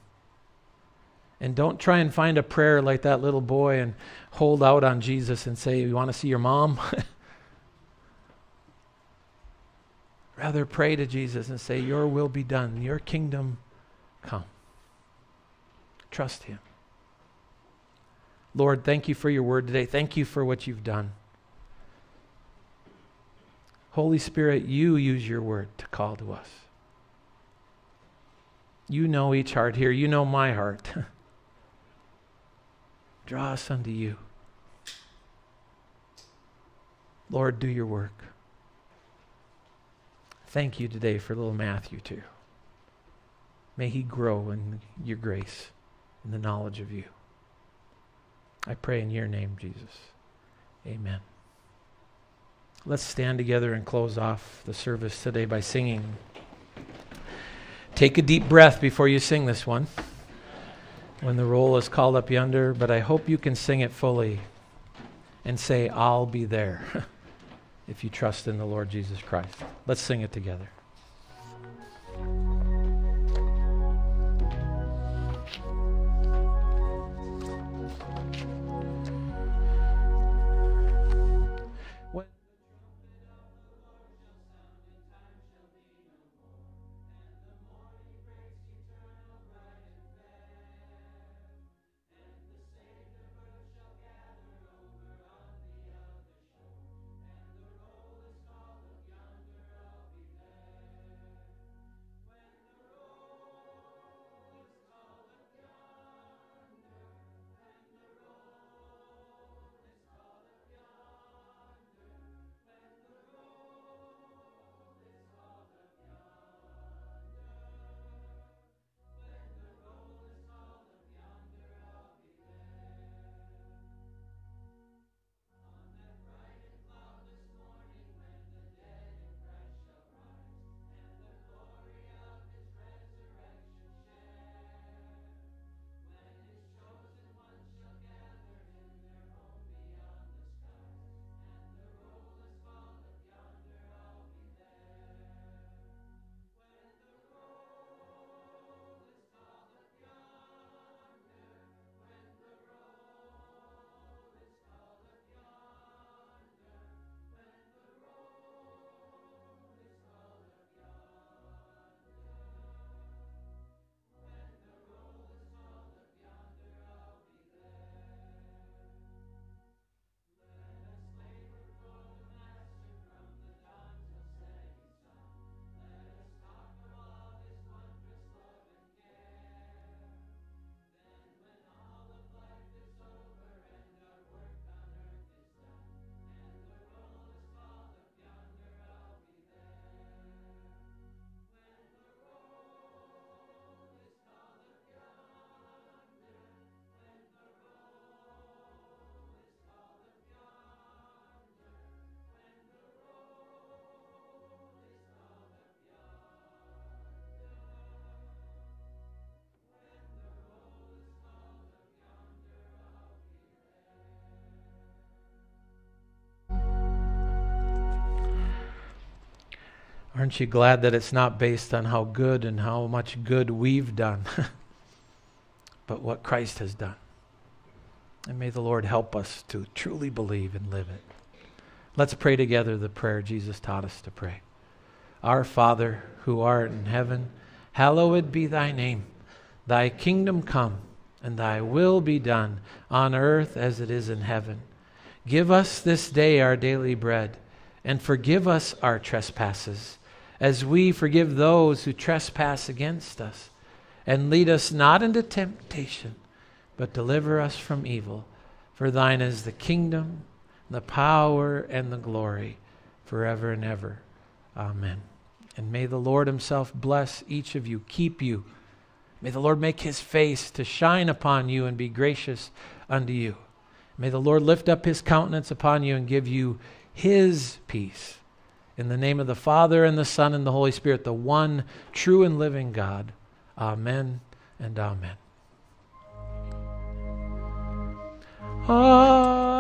And don't try and find a prayer like that little boy and hold out on Jesus and say, You want to see your mom? *laughs* Rather, pray to Jesus and say, Your will be done, your kingdom come. Trust Him. Lord, thank you for your word today. Thank you for what you've done. Holy Spirit, you use your word to call to us. You know each heart here. You know my heart. *laughs* Draw us unto you. Lord, do your work. Thank you today for little Matthew, too. May he grow in your grace, in the knowledge of you. I pray in your name, Jesus. Amen. Let's stand together and close off the service today by singing. Take a deep breath before you sing this one when the roll is called up yonder, but I hope you can sing it fully and say, I'll be there *laughs* if you trust in the Lord Jesus Christ. Let's sing it together. Aren't you glad that it's not based on how good and how much good we've done, *laughs* but what Christ has done? And may the Lord help us to truly believe and live it. Let's pray together the prayer Jesus taught us to pray. Our Father, who art in heaven, hallowed be thy name. Thy kingdom come, and thy will be done on earth as it is in heaven. Give us this day our daily bread, and forgive us our trespasses as we forgive those who trespass against us. And lead us not into temptation, but deliver us from evil. For thine is the kingdom, the power, and the glory forever and ever. Amen. And may the Lord Himself bless each of you, keep you. May the Lord make His face to shine upon you and be gracious unto you. May the Lord lift up His countenance upon you and give you His peace. In the name of the Father, and the Son, and the Holy Spirit, the one true and living God. Amen and amen. Amen.